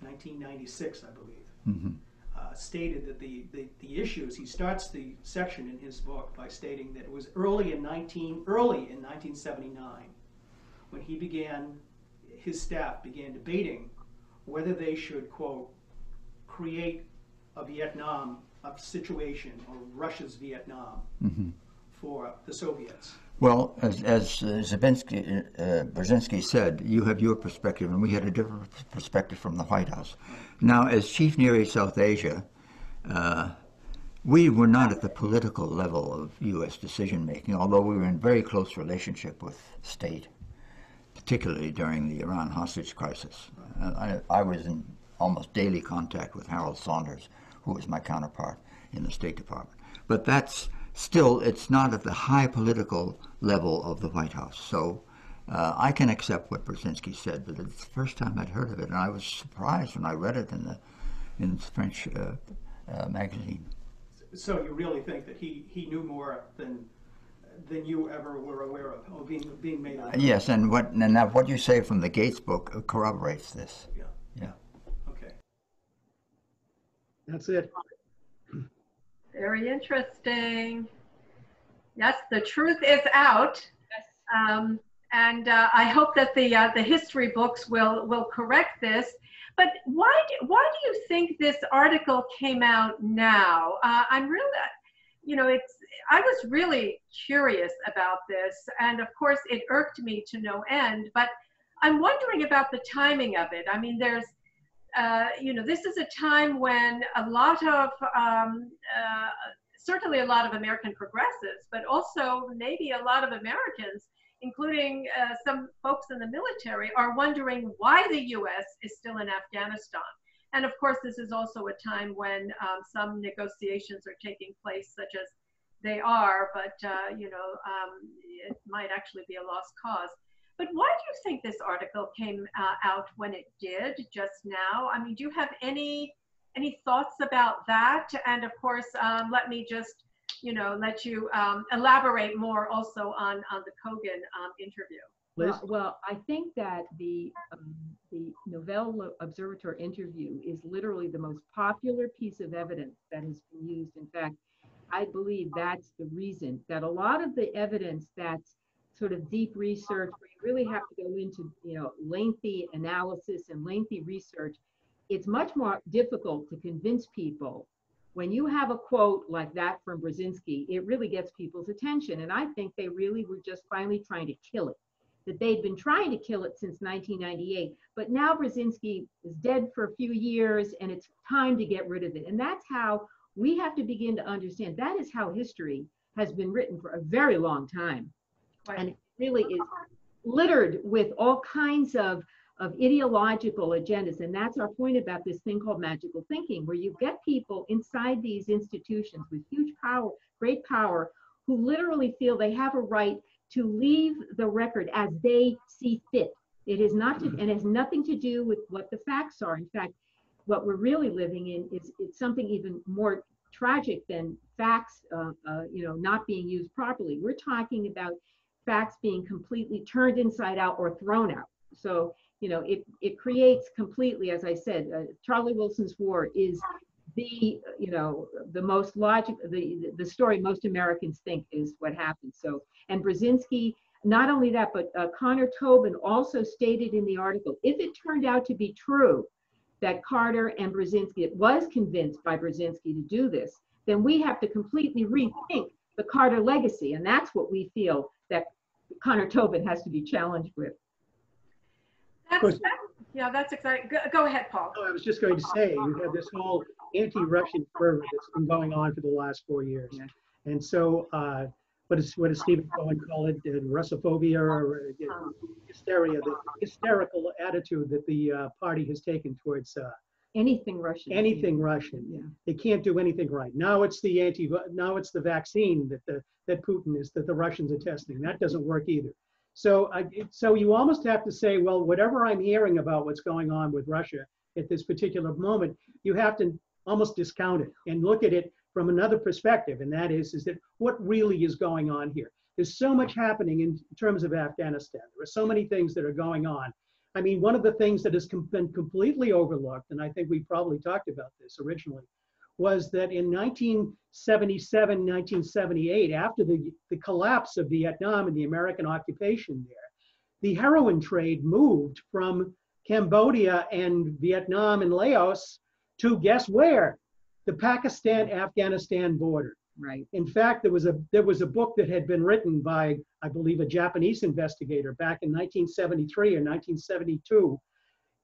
1996, I believe, hmm uh, stated that the, the, the issues, he starts the section in his book by stating that it was early in 19, early in 1979 when he began, his staff began debating whether they should, quote, create a Vietnam a situation or Russia's Vietnam hmm for the Soviets. Well, as, as uh, Zabinski, uh, Brzezinski said, you have your perspective, and we had a different perspective from the White House. Now, as Chief Near East South Asia, uh, we were not at the political level of U.S. decision making, although we were in very close relationship with state, particularly during the Iran hostage crisis. Uh, I, I was in almost daily contact with Harold Saunders, who was my counterpart in the State Department. But that's still, it's not at the high political level of the White House. So uh, I can accept what Brzezinski said, but it's the first time I'd heard of it, and I was surprised when I read it in the in the French uh, uh, magazine. So you really think that he, he knew more than than you ever were aware of, or being being made aware? of? Yes, and what and now what you say from the Gates book uh, corroborates this. Yeah. Yeah. Okay. That's it. Very interesting. Yes, the truth is out. Um, and uh, I hope that the uh, the history books will will correct this. But why do, why do you think this article came out now? Uh, I'm really, you know, it's I was really curious about this, and of course it irked me to no end. But I'm wondering about the timing of it. I mean, there's uh, you know, this is a time when a lot of, um, uh, certainly a lot of American progressives, but also maybe a lot of Americans, including uh, some folks in the military, are wondering why the U.S. is still in Afghanistan. And of course, this is also a time when um, some negotiations are taking place, such as they are, but uh, you know, um, it might actually be a lost cause. But why do you think this article came uh, out when it did just now? I mean, do you have any any thoughts about that? And of course, um, let me just you know let you um, elaborate more also on on the Cogan um, interview. Liz? Well, well, I think that the um, the Nouvel Observateur interview is literally the most popular piece of evidence that has been used. In fact, I believe that's the reason that a lot of the evidence that's sort of deep research where you really have to go into you know lengthy analysis and lengthy research. It's much more difficult to convince people. When you have a quote like that from brzezinski it really gets people's attention. And i think they really were just finally trying to kill it that they'd been trying to kill it since 1998 but now brzezinski is dead for a few years and it's time to get rid of it. And that's how we have to begin to understand. That is how history has been written for a very long time and it really is littered with all kinds of of ideological agendas and that's our point about this thing called magical thinking where you get people inside these institutions with huge power great power who literally feel they have a right to leave the record as they see fit. It is not, to, and has nothing to do with what the facts are. In fact, what we're really living in is it's something even more tragic than facts, uh, uh, you know, not being used properly. We're talking about facts being completely turned inside out or thrown out. So, you know, it, it creates completely, as I said, uh, Charlie Wilson's War is the, you know, the most logic, the, the story most Americans think is what happened. So, and Brzezinski, not only that, but uh, Conor Tobin also stated in the article, if it turned out to be true that Carter and Brzezinski was convinced by Brzezinski to do this, then we have to completely rethink the Carter legacy. And that's what we feel that Conor Tobin has to be challenged with. That's, course. that- yeah, that's exciting. Go, go ahead, Paul. Oh, I was just going to say, you have this whole anti-Russian fervor that's been going on for the last four years. Yeah. And so, uh, what is, what does Stephen Cohen call it, uh, Russophobia or uh, hysteria, the hysterical attitude that the uh, party has taken towards uh, Anything Russian. anything Russian. Yeah. They can't do anything right. Now it's the anti, now it's the vaccine that the, that Putin is, that the Russians are testing. That doesn't work either. So, I, so you almost have to say, well, whatever I'm hearing about what's going on with Russia at this particular moment, you have to almost discount it and look at it from another perspective. And that is, is that what really is going on here? There's so much happening in terms of Afghanistan. There are so many things that are going on. I mean, one of the things that has com- been completely overlooked, and I think we probably talked about this originally, was that in 1977, 1978, after the, the collapse of Vietnam and the American occupation there, the heroin trade moved from Cambodia and Vietnam and Laos to guess where? The Pakistan Afghanistan border. Right. In fact, there was a there was a book that had been written by, I believe, a Japanese investigator back in 1973 or 1972,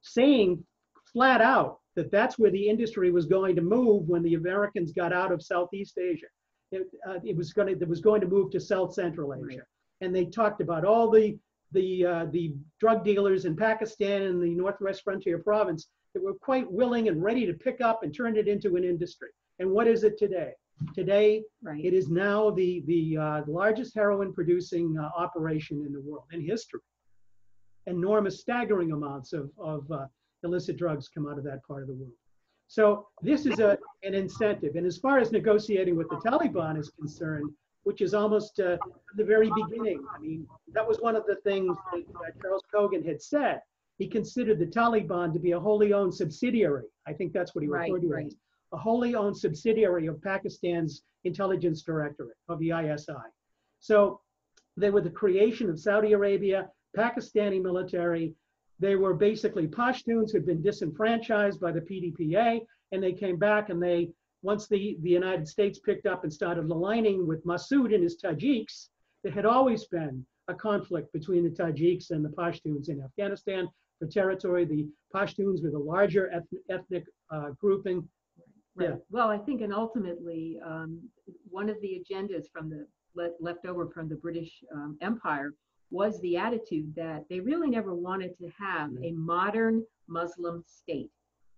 saying flat out that that's where the industry was going to move when the Americans got out of Southeast Asia. It, uh, it was going to it was going to move to South Central Asia, Right. and they talked about all the the uh, the drug dealers in Pakistan and the Northwest Frontier Province that were quite willing and ready to pick up and turn it into an industry. And what is it today? Today, Right. it is now the, the uh, largest heroin producing uh, operation in the world in history. Enormous, staggering amounts of, of uh, illicit drugs come out of that part of the world. So this is a, an incentive. And as far as negotiating with the Taliban is concerned, which is almost uh, the very beginning, I mean, that was one of the things that uh, Charles Cogan had said. He considered the Taliban to be a wholly owned subsidiary. I think that's what he Right, referred to right. as a wholly owned subsidiary of Pakistan's intelligence directorate of the ISI. So they were the creation of Saudi Arabia, Pakistani military. They were basically Pashtuns who had been disenfranchised by the PDPA, and they came back and they, once the, the United States picked up and started aligning with Massoud and his Tajiks, there had always been a conflict between the Tajiks and the Pashtuns in Afghanistan for territory. The Pashtuns were the larger ethnic, ethnic uh, grouping. Right. Yeah. Well, I think, and ultimately, um, one of the agendas from the le- left over from the British um, Empire was the attitude that they really never wanted to have a modern Muslim state.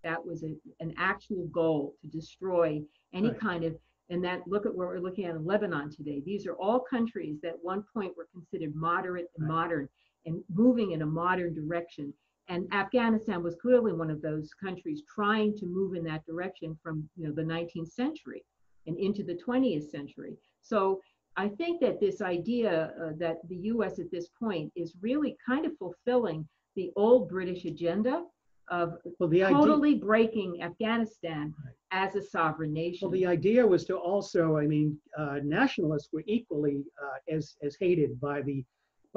That was a, an actual goal to destroy any Right. kind of, and that look at what we're looking at in Lebanon today. These are all countries that at one point were considered moderate and Right. modern and moving in a modern direction. And Afghanistan was clearly one of those countries trying to move in that direction from you know the 19th century and into the 20th century. So I think that this idea uh, that the U.S. at this point is really kind of fulfilling the old British agenda of Well, the idea. totally breaking Afghanistan Right. as a sovereign nation. Well, the idea was to also, I mean, uh, nationalists were equally uh, as as hated by the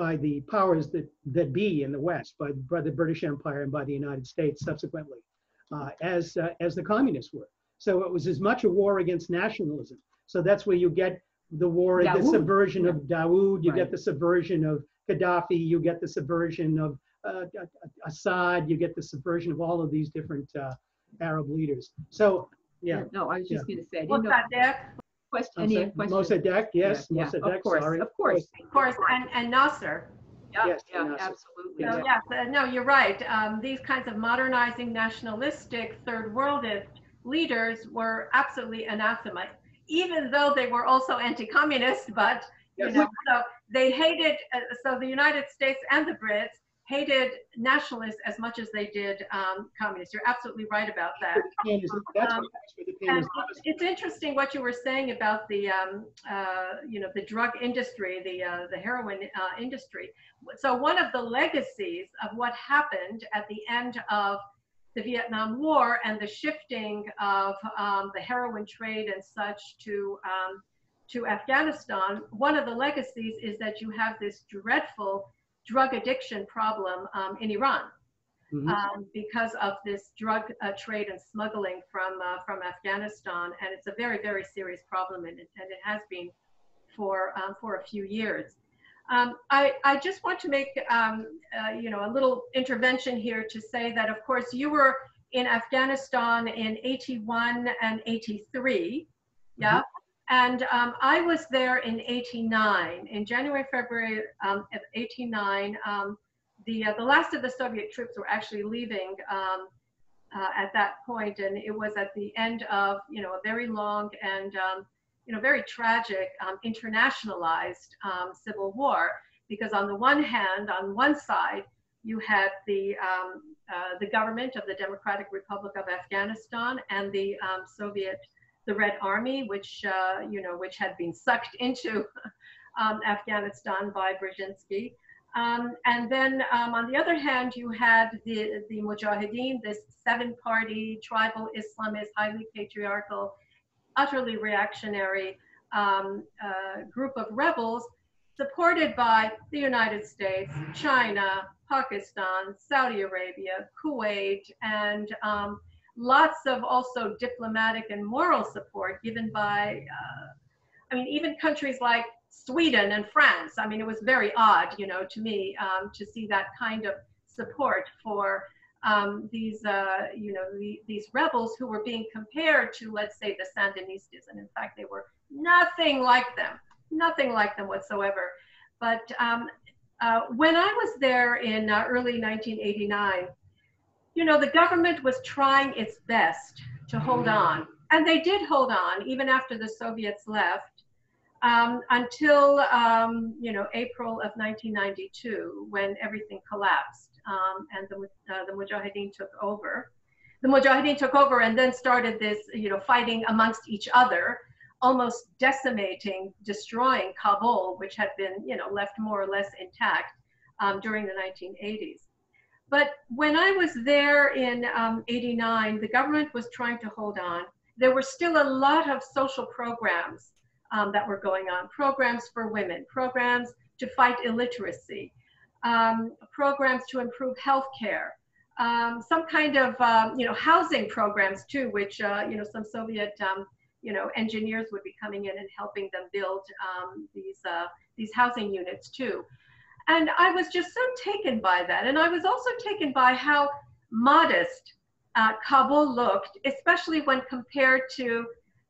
by the powers that that be in the West, by, by the British Empire and by the United States subsequently, uh, as uh, as the communists were. So it was as much a war against nationalism. So that's where you get the war, the Dawood, subversion of Dawood, you Right. get the subversion of Gaddafi, you get the subversion of uh, Assad, you get the subversion of all of these different uh, Arab leaders. So yeah. No, I was just going to say, What's know, that, Dick? Question, any sorry, questions? Mossadegh, yes, Yeah, Mossadegh, of course, sorry. of course. Of course, and, and Nasser. Yeah, Yes, yeah, Nasser. absolutely. So Yeah. yes, uh, no, you're right. Um, these kinds of modernizing, nationalistic, third worldist leaders were absolutely anathema. even though they were also anti-communist, but you Yes. know, so they hated. Uh, so the United States and the Brits hated nationalists as much as they did um, communists. You're absolutely right about that. And is- That's Um, what that's where the pain And it's, it's interesting what you were saying about the, um, uh, you know, the drug industry, the uh, the heroin uh, industry. So one of the legacies of what happened at the end of the Vietnam War and the shifting of um, the heroin trade and such to um, to Afghanistan, one of the legacies is that you have this dreadful drug addiction problem um, in Iran Mhm. um, because of this drug uh, trade and smuggling from uh, from Afghanistan, and it's a very very serious problem, and it, and it has been for um, for a few years. Um, I, I just want to make um, uh, you know a little intervention here to say that of course you were in Afghanistan in 81 and 83, yeah, and um, I was there in 89 in January February um, of 89. Um, the uh, the last of the Soviet troops were actually leaving um, uh, at that point, and it was at the end of you know a very long and um, you know very tragic um, internationalized civil war. Because on the one hand, on one side, you had the uh, the government of the Democratic Republic of Afghanistan and the Soviet the Red Army, which uh, you know which had been sucked [LAUGHS] into um, Afghanistan by Brzezinski. Um, and then um, on the other hand, you had the, the Mujahideen, this seven party tribal Islamist, highly patriarchal, utterly reactionary um, uh, group of rebels supported by the United States, China, Pakistan, Saudi Arabia, Kuwait, and um, lots of also diplomatic and moral support given by, uh, I mean, even countries like Sweden and France. I mean, it was very odd, you know, to me um, to see that kind of support for um, these, uh, you know, the, these rebels who were being compared to, let's say, the Sandinistas. And in fact, they were nothing like them, nothing like them whatsoever. But um, uh, when I was there in uh, early 1989, you know, the government was trying its best to hold on. And they did hold on, even after the Soviets left um, until um, you know April of 1992 when everything collapsed um, and the, uh, the Mujahideen took over. The Mujahideen took over and then started this you know fighting amongst each other, almost decimating, destroying Kabul, which had been you know left more or less intact um, during the 1980s. But when I was there in um, 89, the government was trying to hold on. There were still a lot of social programs um, that were going on programs for women, programs to fight illiteracy, um, programs to improve healthcare, um, some kind of um, you know housing programs too, which uh, you know some Soviet um, you know engineers would be coming in and helping them build these uh, these housing units too. And I was just so taken by that, and I was also taken by how modest uh, Kabul looked, especially when compared to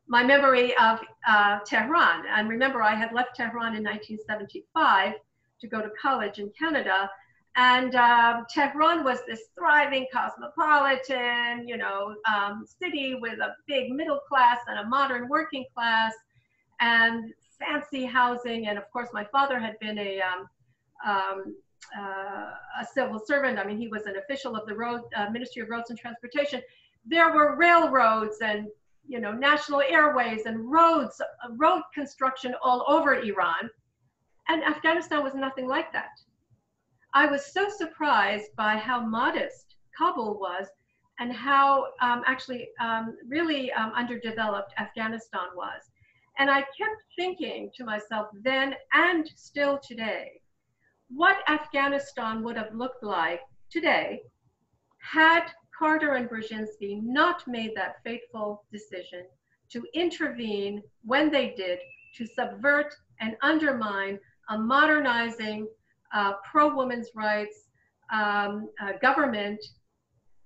my memory of uh, Tehran. And remember, I had left Tehran in 1975 to go to college in Canada. And um, Tehran was this thriving cosmopolitan, you know, um, city with a big middle class and a modern working class and fancy housing. And of course, my father had been a, um, um, uh, a civil servant. I mean, he was an official of the road, uh, Ministry of Roads and Transportation. There were railroads and you know, national airways and roads, uh, road construction all over Iran. And Afghanistan was nothing like that. I was so surprised by how modest Kabul was and how um, actually um, really um, underdeveloped Afghanistan was. And I kept thinking to myself then and still today, what Afghanistan would have looked like today had Carter and Brzezinski not made that fateful decision to intervene when they did to subvert and undermine a modernizing uh, pro women's rights um, uh, government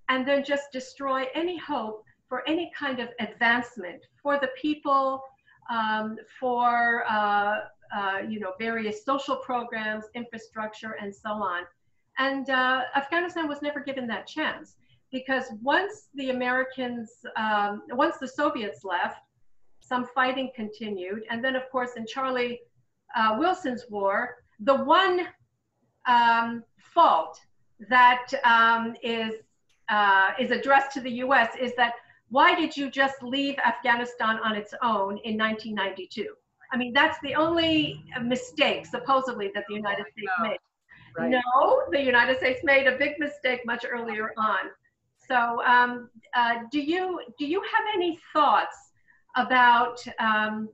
and then just destroy any hope for any kind of advancement for the people, um, for uh, uh you know various social programs, infrastructure, and so on. And uh, Afghanistan was never given that chance because once the Americans, um, once the Soviets left, some fighting continued. And then, of course, in Charlie uh, Wilson's war, the one um, fault that um, is uh, is addressed to the U.S. is that why did you just leave Afghanistan on its own in 1992? I mean, that's the only mistake supposedly that the United States made. Right. No, the United States made a big mistake much earlier on. So, um, uh, do you do you have any thoughts about um,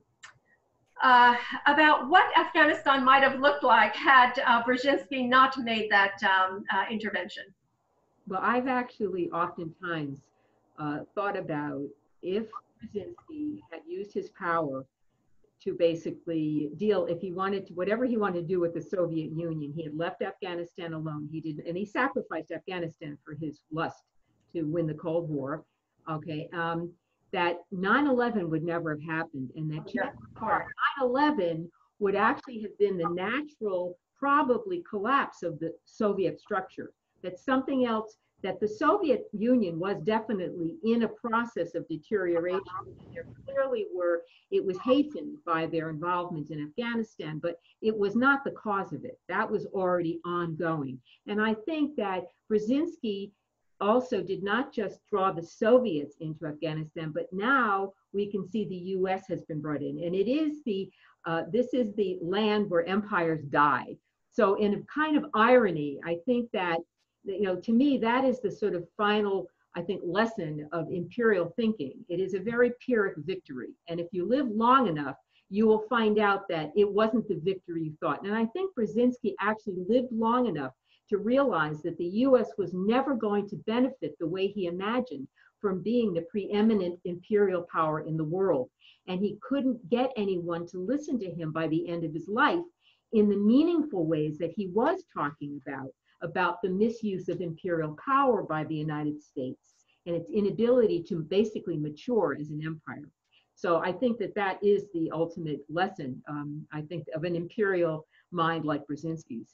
uh, about what Afghanistan might have looked like had uh, Brzezinski not made that um, uh, intervention? Well, I've actually oftentimes uh, thought about if Brzezinski had used his power to basically deal, if he wanted to, whatever he wanted to do with the Soviet Union, he had left Afghanistan alone. He didn't, and he sacrificed Afghanistan for his lust to win the Cold War. Okay, um, that 9/11 would never have happened, and that Yeah, 9/11 would actually have been the natural, probably collapse of the Soviet structure. That something else, that the Soviet Union was definitely in a process of deterioration. There clearly were, it was hastened by their involvement in Afghanistan, but it was not the cause of it. That was already ongoing. And I think that Brzezinski also did not just draw the Soviets into Afghanistan, but now we can see the U.S. has been brought in, and it is the uh, this is the land where empires die. So, in a kind of irony, I think that you know to me that is the sort of final I think lesson of imperial thinking. It is a very pyrrhic victory, and if you live long enough, you will find out that it wasn't the victory you thought. And I think Brzezinski actually lived long enough to realize that the US was never going to benefit the way he imagined from being the preeminent imperial power in the world. And he couldn't get anyone to listen to him by the end of his life in the meaningful ways that he was talking about, about the misuse of imperial power by the United States and its inability to basically mature as an empire. So I think that that is the ultimate lesson, um, I think, of an imperial mind like Brzezinski's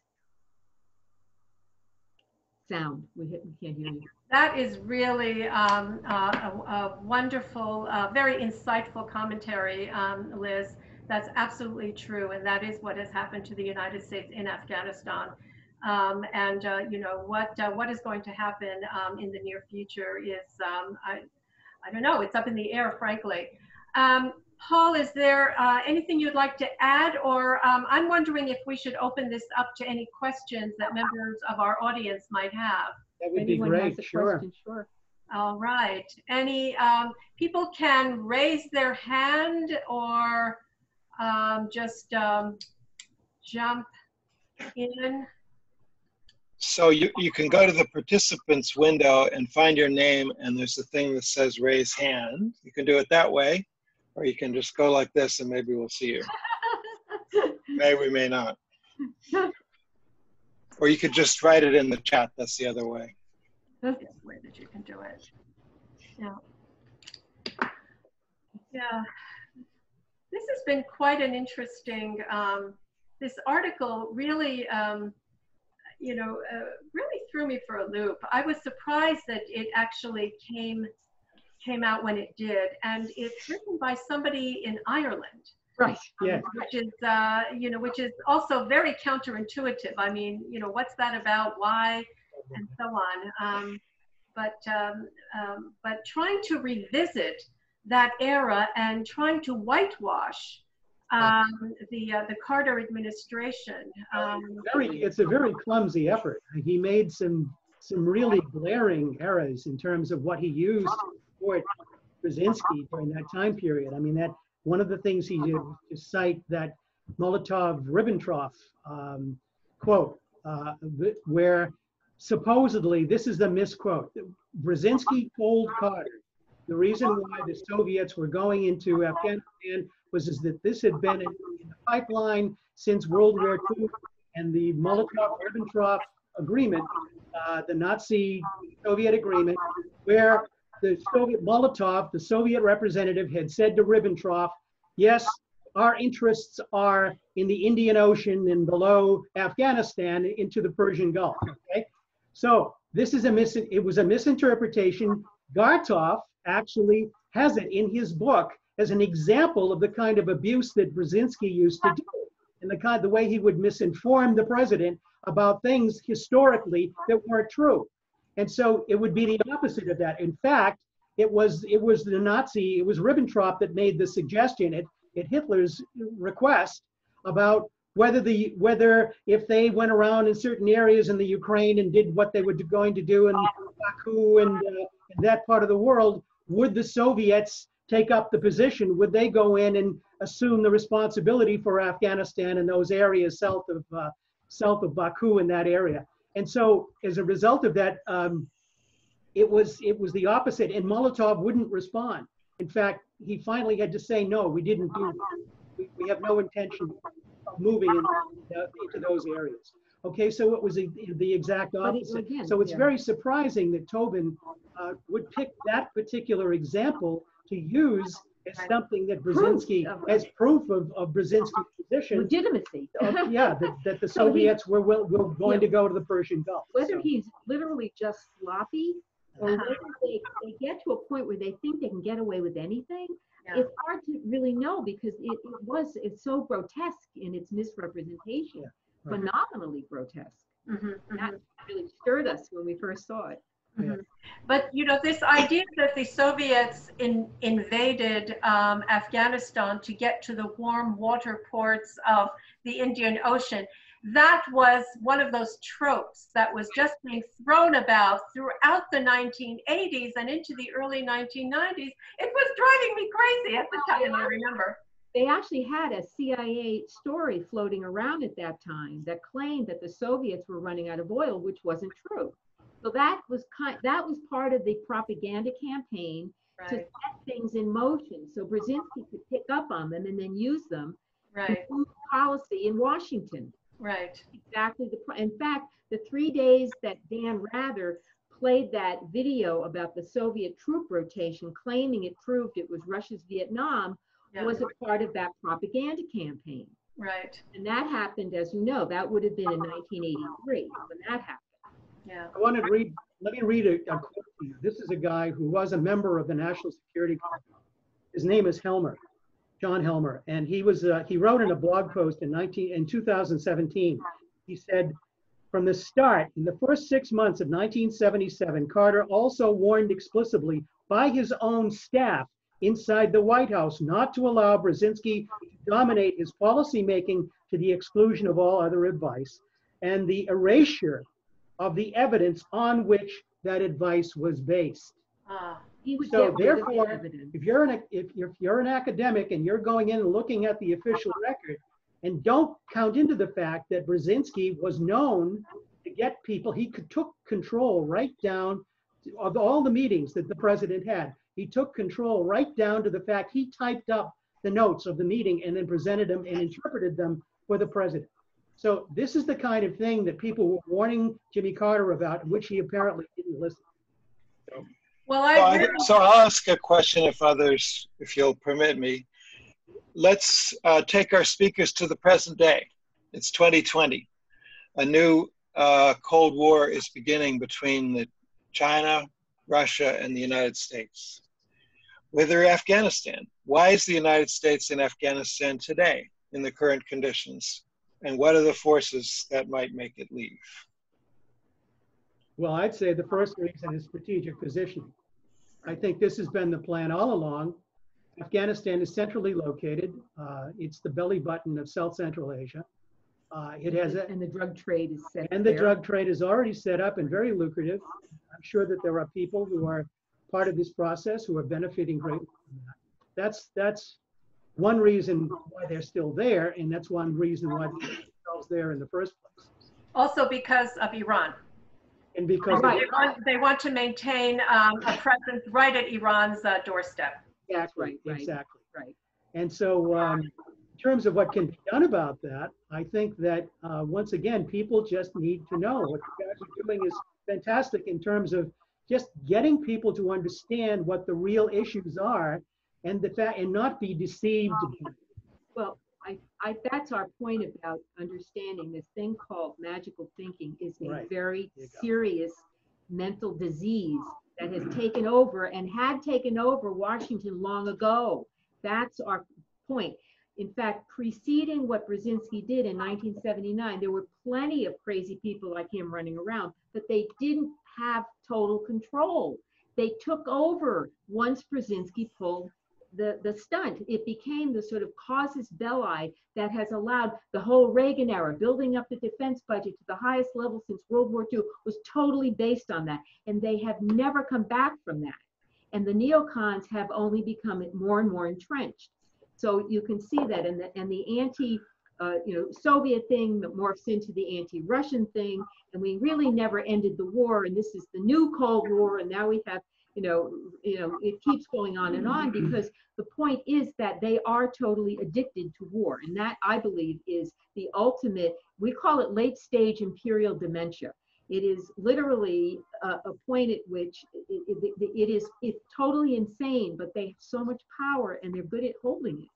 sound. We, we can't hear you. That is really um, uh, a, a, wonderful, uh, very insightful commentary, um, Liz. That's absolutely true, and that is what has happened to the United States in Afghanistan. Um, and uh, you know what uh, what is going to happen um, in the near future is um, I I don't know. It's up in the air, frankly. Um, Paul, is there uh, anything you'd like to add? Or um, I'm wondering if we should open this up to any questions that members of our audience might have. That would Anyone be has great, a sure. question, Sure. All right. Any um, people can raise their hand or um, just um, jump in. So you, you can go to the participants window and find your name and there's a thing that says raise hand. You can do it that way, or you can just go like this and maybe we'll see you. [LAUGHS] May we may not. Or you could just write it in the chat. That's the other way. There's a way that you can do it. Yeah. Yeah. This has been quite an interesting, um, this article really, um, you know, uh, really threw me for a loop. I was surprised that it actually came came out when it did, and it's written by somebody in Ireland. Right. Yeah, which is uh, you know which is also very counterintuitive. I mean you know what's that about? Why? And so on. Um, but um, um, but trying to revisit that era and trying to whitewash um, the uh, the carter administration um, very, it's a very clumsy effort. He made some, some really glaring errors in terms of what he used to support Brzezinski during that time period. I mean, that, one of the things he did was to cite that Molotov-Ribbentrop um, quote, uh, where supposedly, this is the misquote, Brzezinski told Carter, the reason why the Soviets were going into Afghanistan was is that this had been in in the pipeline since World War II and the Molotov-Ribbentrop agreement, uh, the Nazi-Soviet agreement, where the Soviet Molotov, the Soviet representative, had said to Ribbentrop, "Yes, our interests are in the Indian Ocean and below Afghanistan into the Persian Gulf." Okay, so this is a mis. It was a misinterpretation. Garthoff actually has it in his book as an example of the kind of abuse that Brzezinski used to do and the kind, the way he would misinform the president about things historically that weren't true. And so it would be the opposite of that. In fact, it was it was the Nazi, it was Ribbentrop that made the suggestion at, at Hitler's request about whether the whether if they went around in certain areas in the Ukraine and did what they were going to do in Baku and uh, that part of the world, would the Soviets take up the position? Would they go in and assume the responsibility for Afghanistan and those areas south of uh, south of Baku in that area? And so, as a result of that, um, it was it was the opposite, and Molotov wouldn't respond. In fact, he finally had to say, "No, we didn't do. That. We, we have no intention of moving in, uh, into those areas." Okay, so it was the, the exact opposite. again, so it's yeah. very surprising that Tobin uh, would pick that particular example to use as something that Brzezinski, of- as proof of, of Brzezinski's position. Legitimacy. of- Yeah, that, that the [LAUGHS] So he- Soviets were, will, were going to go to the Persian Gulf. Whether So- he's literally just sloppy or whether they, they get to a point where they think they can get away with anything, Yeah. it's hard to really know because it, it was, it's so grotesque in its misrepresentation, Yeah, right. phenomenally grotesque. Mhm, mhm. That really stirred us when we first saw it. But you know, this idea that the Soviets in, invaded um, Afghanistan to get to the warm water ports of the Indian Ocean, that was one of those tropes that was just being thrown about throughout the 1980s and into the early 1990s. It was driving me crazy at the time, I remember. They actually had a CIA story floating around at that time that claimed that the Soviets were running out of oil, which wasn't true. So that was kind, that was part of the propaganda campaign to Right, set things in motion so Brzezinski could pick up on them and then use them right, policy in Washington. right. Exactly the, in fact, the three days that Dan Rather played that video about the Soviet troop rotation, claiming it proved it was Russia's Vietnam, Yeah, was a part of that propaganda campaign. right, And that happened, as you know, that would have been in 1983 when that happened. Yeah. I want to read, let me read a, a quote to you. This is a guy who was a member of the National Security Council. His name is Helmer, John Helmer, and he was, uh, he wrote in a blog post in 19, in 2017, he said, from the start, in the first six months of 1977, Carter also warned explicitly by his own staff inside the White House not to allow Brzezinski to dominate his policymaking to the exclusion of all other advice and the erasure of the evidence on which that advice was based. He would So therefore. If you're an if you're, if you're an academic and you're going in and looking at the official record, and don't count into the fact that Brzezinski was known to get people, he could, took control right down to- of all the meetings that the president had. He took control right down to the fact he typed up the notes of the meeting and then presented them and interpreted them for the president. So this is the kind of thing that people were warning Jimmy Carter about, which he apparently didn't listen. well, Well, I I- So I'll ask a question if others, if you'll permit me. Let's uh, take our speakers to the present day. It's 2020. A new uh, Cold War is beginning between the China, Russia, and the United States. With Afghanistan, why is the United States in Afghanistan today in the current conditions? And what are the forces that might make it leave? Well, I'd say the first reason is strategic positioning. I think this has been the plan all along. Afghanistan is centrally located. Uh, it's the belly button of South Central Asia. Uh, it has a, And the drug trade is set and the there. drug trade is already set up and very lucrative. I'm sure that there are people who are part of this process who are benefiting greatly from that. That's that's one reason why they're still there, and that's one reason why they're themselves there in the first place. also because of Iran. And because Right. They want, they want to maintain um, a presence right at Iran's uh, doorstep. exactly, Right, right. exactly. Right. And so, um, in terms of what can be done about that, I think that uh, once again, people just need to know what you guys are doing is fantastic in terms of just getting people to understand what the real issues are, and the fact and not be deceived. Well, I, I, that's our point about understanding this thing called magical thinking is a Right. very There you go. serious mental disease that has taken over and had taken over Washington long ago. That's our point. In fact, preceding what Brzezinski did in 1979, there were plenty of crazy people like him running around, but they didn't have total control. They took over once Brzezinski pulled the, the stunt. It became the sort of casus belli that has allowed the whole Reagan era, building up the defense budget to the highest level since World War II, was totally based on that. And they have never come back from that. And the neocons have only become more and more entrenched. So you can see that, and the, and the anti, uh, you know, Soviet thing that morphs into the anti-Russian thing, and we really never ended the war. And this is the new Cold War, and now we have you know, you know, it keeps going on and on mm-hmm. because the point is that they are totally addicted to war. And that I believe is the ultimate, we call it late stage imperial dementia. It is literally a, a point at which it, it, it is it's totally insane, but they have so much power and they're good at holding it.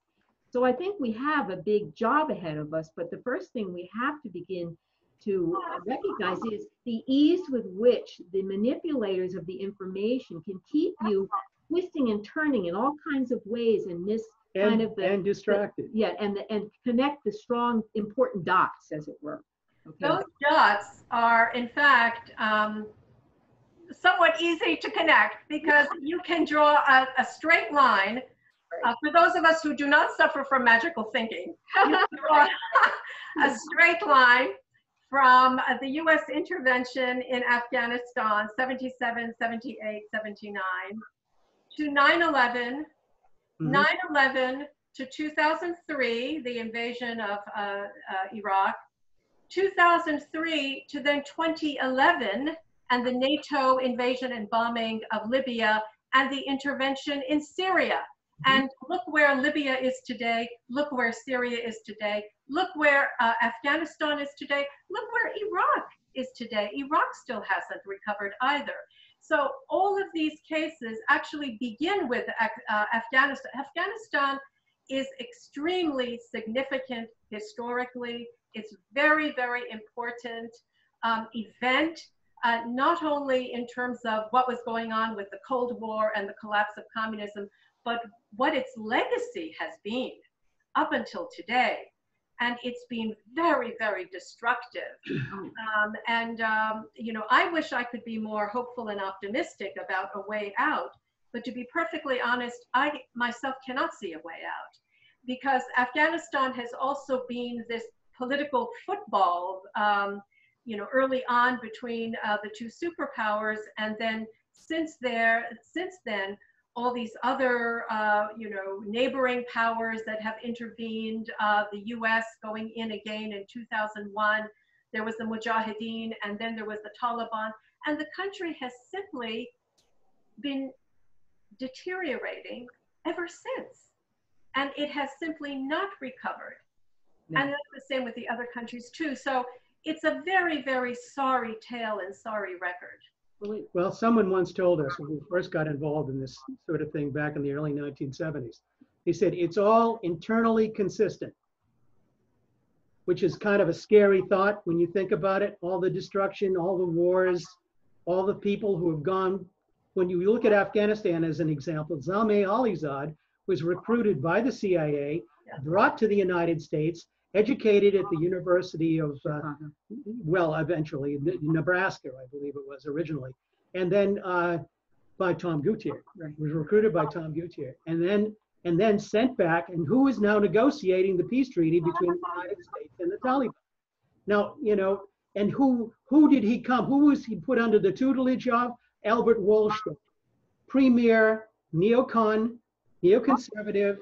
So I think we have a big job ahead of us, but the first thing we have to begin to recognize is the ease with which the manipulators of the information can keep you twisting and turning in all kinds of ways and miss and, kind of the and distracted. the, yeah and the, and connect the strong important dots as it were okay Those dots are, in fact, um, somewhat easy to connect because you can draw a, a straight line. Uh, for those of us who do not suffer from magical thinking, you can draw [LAUGHS] a straight line from uh, the US intervention in Afghanistan, 77, 78, 79, to 9 11, Mhm. 9 11 to 2003, the invasion of uh, uh, Iraq, 2003 to then 2011 and the NATO invasion and bombing of Libya and the intervention in Syria. And look where Libya is today. Look where Syria is today. Look where uh, Afghanistan is today. Look where Iraq is today. Iraq still hasn't recovered either. So all of these cases actually begin with uh, Afghanistan. Afghanistan is extremely significant historically. It's very, very important um, event, uh, not only in terms of what was going on with the Cold War and the collapse of communism, but what its legacy has been up until today. And it's been very, very destructive. [CLEARS THROAT] Um, and, um, you know, I wish I could be more hopeful and optimistic about a way out. But to be perfectly honest, I myself cannot see a way out because Afghanistan has also been this political football, um, you know, early on between uh, the two superpowers. And then since there, since then, all these other, uh, you know, neighboring powers that have intervened, uh, the US going in again in 2001, there was the Mujahideen, and then there was the Taliban, and the country has simply been deteriorating ever since. And it has simply not recovered. No. And that's the same with the other countries too. So it's a very, very sorry tale and sorry record. Well, someone once told us when we first got involved in this sort of thing back in the early 1970s, he said, it's all internally consistent, which is kind of a scary thought when you think about it. All the destruction, all the wars, all the people who have gone. When you look at Afghanistan as an example, Zalmay Khalilzad was recruited by the CIA, brought to the United States, educated at the University of uh, Chicago. well, eventually, Nebraska, I believe it was originally, and then uh, by Tom Gouttierre, Right. was recruited by Tom Gouttierre, and then and then sent back, and who is now negotiating the peace treaty between the United States and the Taliban? Now, you know, and who who did he come? Who was he put under the tutelage of? Albert Wohlstetter, premier neocon, neoconservative,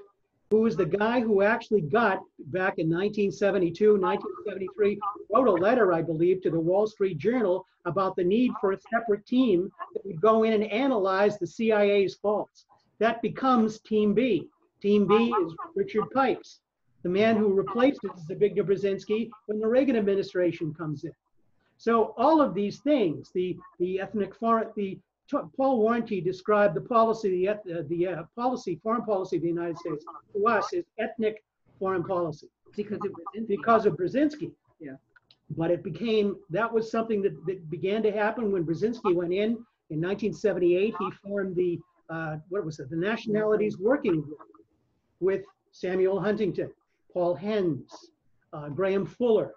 who was the guy who actually got back in 1972, 1973, wrote a letter, I believe, to the Wall Street Journal about the need for a separate team that would go in and analyze the CIA's faults. That becomes Team B. Team B is Richard Pipes, the man who replaced Zbigniew Brzezinski when the Reagan administration comes in. So all of these things, the the ethnic foreign, the Paul Warnke described the policy, the, uh, the uh, policy, foreign policy of the United States to us is ethnic foreign policy because was in because of Brzezinski. Yeah. But it became, that was something that, that began to happen when Brzezinski went in. In 1978, he formed the, uh, what was it, the Nationalities Working Group. with Samuel Huntington, Paul Henze, uh, Graham Fuller,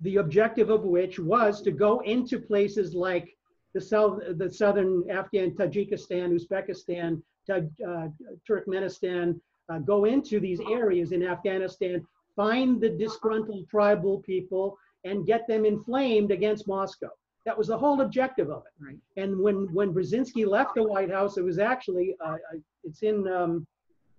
the objective of which was to go into places like the south, the southern Afghan, Tajikistan, Uzbekistan, uh, Turkmenistan, uh, go into these areas in Afghanistan, find the disgruntled tribal people, and get them inflamed against Moscow. That was the whole objective of it. Right. And when when Brzezinski left the White House, it was actually uh, it's in um,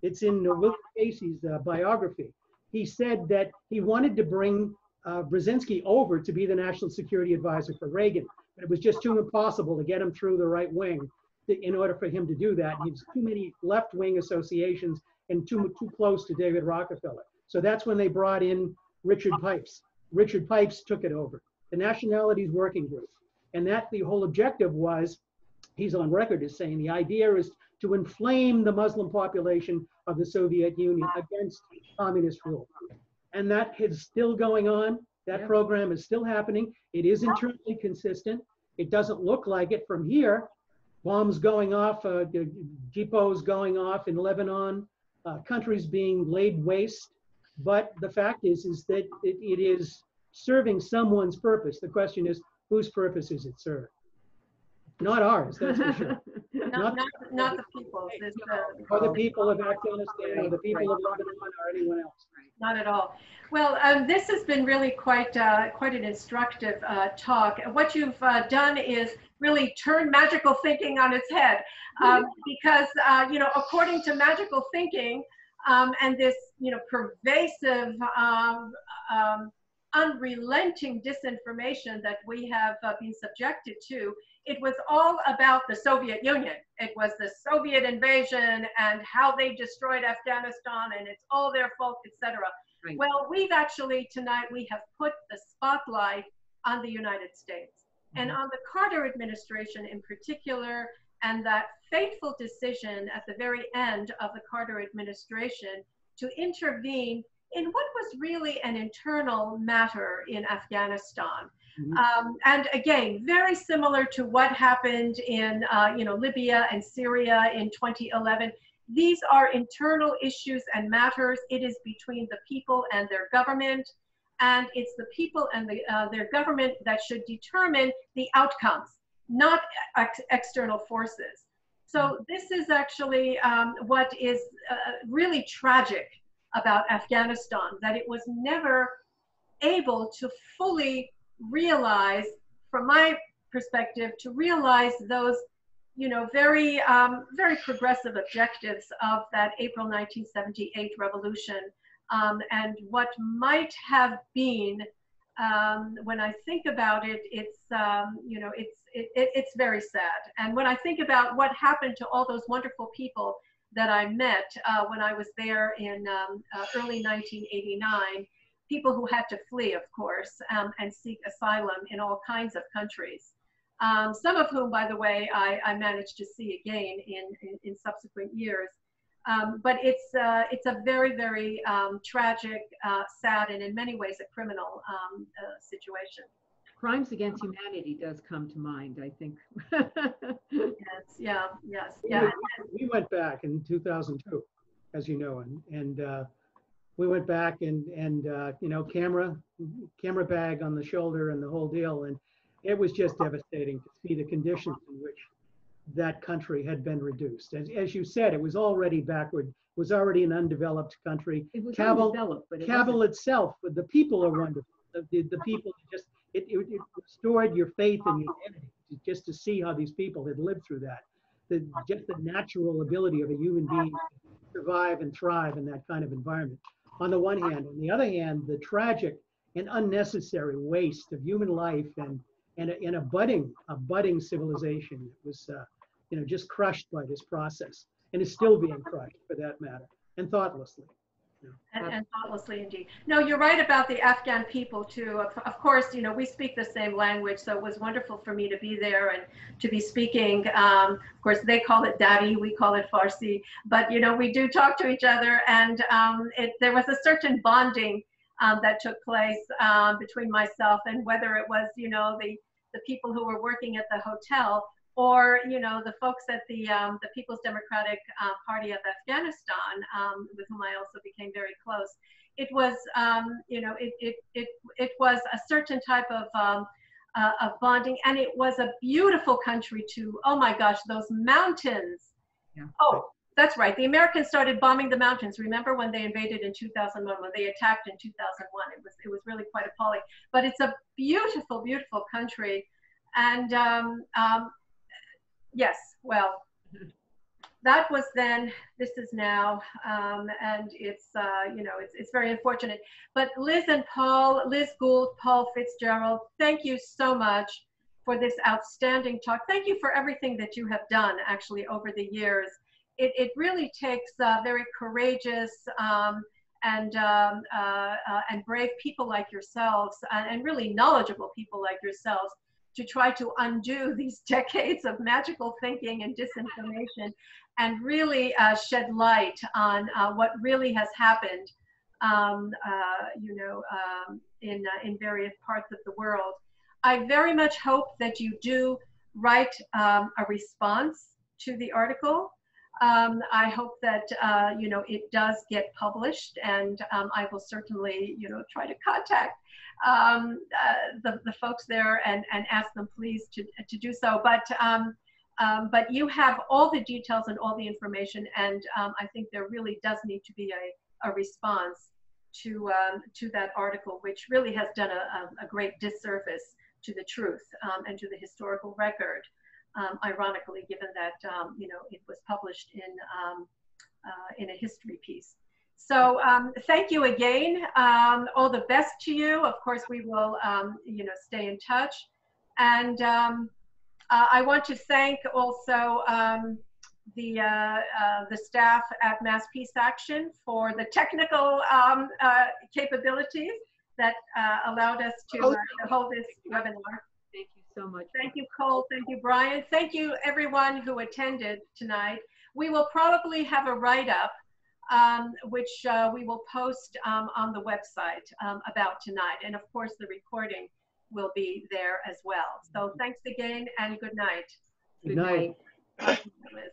it's in William Casey's uh, biography. He said that he wanted to bring uh, Brzezinski over to be the national security advisor for Reagan, but it was just too impossible to get him through the right wing to, in order for him to do that. He was too many left wing associations and too too close to David Rockefeller. So that's when they brought in Richard Pipes. Richard Pipes took it over, the Nationalities Working Group. And that the whole objective was, he's on record as saying the idea is to inflame the Muslim population of the Soviet Union against communist rule. And that is still going on. That Yeah. program is still happening. It is internally consistent. It doesn't look like it from here. Bombs going off, uh, depots going off in Lebanon, uh, countries being laid waste. But the fact is, is that it, it is serving someone's purpose. The question is, whose purpose is it serving? Not ours, that's for sure. [LAUGHS] Not, Not- not, not the people. the, Or the people of Afghanistan, or the people of Lebanon, or anyone else. Not at all. Well, um, this has been really quite, uh, quite an instructive uh, talk. What you've uh, done is really turn magical thinking on its head. [LAUGHS] Um, because, uh, you know, according to magical thinking um, and this, you know, pervasive, um, um, unrelenting disinformation that we have uh, been subjected to, it was all about the Soviet Union. It was the Soviet invasion and how they destroyed Afghanistan and it's all their fault, etc. Right. Well, we've actually tonight we have put the spotlight on the United States and mm-hmm. on the Carter administration in particular and that fateful decision at the very end of the Carter administration to intervene in what was really an internal matter in Afghanistan. Mhm. Um, and again, very similar to what happened in uh, you know Libya and Syria in 2011. These are internal issues and matters. It is between the people and their government, and it's the people and the, uh, their government that should determine the outcomes, not ex- external forces. So this is actually um, what is uh, really tragic about Afghanistan, that it was never able to fully realize, from my perspective, to realize those, you know, very, um, very progressive objectives of that April 1978 revolution, um, and what might have been. Um, when I think about it, it's um, you know, it's it, it, it's very sad. And when I think about what happened to all those wonderful people that I met uh, when I was there in um, uh, early 1989, people who had to flee, of course, um, and seek asylum in all kinds of countries. Um, some of whom, by the way, I, I managed to see again in, in, in subsequent years. Um, but it's, uh, it's a very, very um, tragic, uh, sad, and in many ways a criminal um, uh, situation. Crimes against humanity does come to mind, I think. [LAUGHS] Yes, yeah, yes, We yeah. went- We went back in 2002, as you know, and, and uh, we went back and, and, uh, you know, camera, camera bag on the shoulder and the whole deal. And it was just devastating to see the conditions in which that country had been reduced. As, as you said, it was already backward, was already an undeveloped country. It was Kabul- undeveloped, but it Kabul itself, but the people are wonderful. The, the, the people just, it, it, it restored your faith in humanity just to see how these people had lived through that. The, just the natural ability of a human being to survive and thrive in that kind of environment. On the one hand, on the other hand, the tragic and unnecessary waste of human life and, and, a, and a budding, a budding civilization that was, uh, you know, just crushed by this process and is still being crushed for that matter and thoughtlessly. And, and thoughtlessly indeed. No, you're right about the Afghan people too. Of, of course, you know, we speak the same language, so it was wonderful for me to be there and to be speaking. Um, of course, they call it Dari, we call it Farsi, but you know, we do talk to each other and um, it, there was a certain bonding um, that took place um, between myself and whether it was, you know, the, the people who were working at the hotel or you know the folks at the um, the People's Democratic uh, Party of Afghanistan, um, with whom I also became very close. It was um, you know it, it it it was a certain type of um, uh, of bonding, and it was a beautiful country too. Oh my gosh, those mountains! Yeah. Oh, that's right. The Americans started bombing the mountains. Remember when they invaded in 2001? When they attacked in 2001, it was it was really quite appalling. But it's a beautiful, beautiful country, and um, um, yes, well, that was then. This is now, um, and it's uh, you know it's it's very unfortunate. But Liz and Paul, Liz Gould, Paul Fitzgerald, thank you so much for this outstanding talk. Thank you for everything that you have done actually over the years. It, it really takes uh, very courageous um, and um, uh, uh, and brave people like yourselves and, and really knowledgeable people like yourselves to try to undo [LAUGHS] these decades of magical thinking and disinformation and really uh, shed light on uh, what really has happened, um, uh, you know, um, in, uh, in various parts of the world. I very much hope that you do write um, a response to the article. Um, I hope that, uh, you know, it does get published and um, I will certainly, you know, try to contact um, uh, the, the folks there and, and ask them please to, to do so. But, um, um, but you have all the details and all the information and um, I think there really does need to be a, a response to, um, to that article, which really has done a, a, great disservice to the truth um, and to the historical record. ironically, given that, you know, it was published in, uh, in a history piece. So um, thank you again. Um, all the best to you. Of course, we will, um, you know, stay in touch. And um, uh, I want to thank also um, the, uh, uh, the staff at Mass Peace Action for the technical um, uh, capabilities that uh, allowed us to, uh, to hold this webinar. Thank you so much. Thank you, Cole. Thank you, Brian. Thank you, everyone who attended tonight. We will probably have a write-up um, which uh, we will post um, on the website um, about tonight. And of course, the recording will be there as well. So thanks again and good night. Good night. Good night.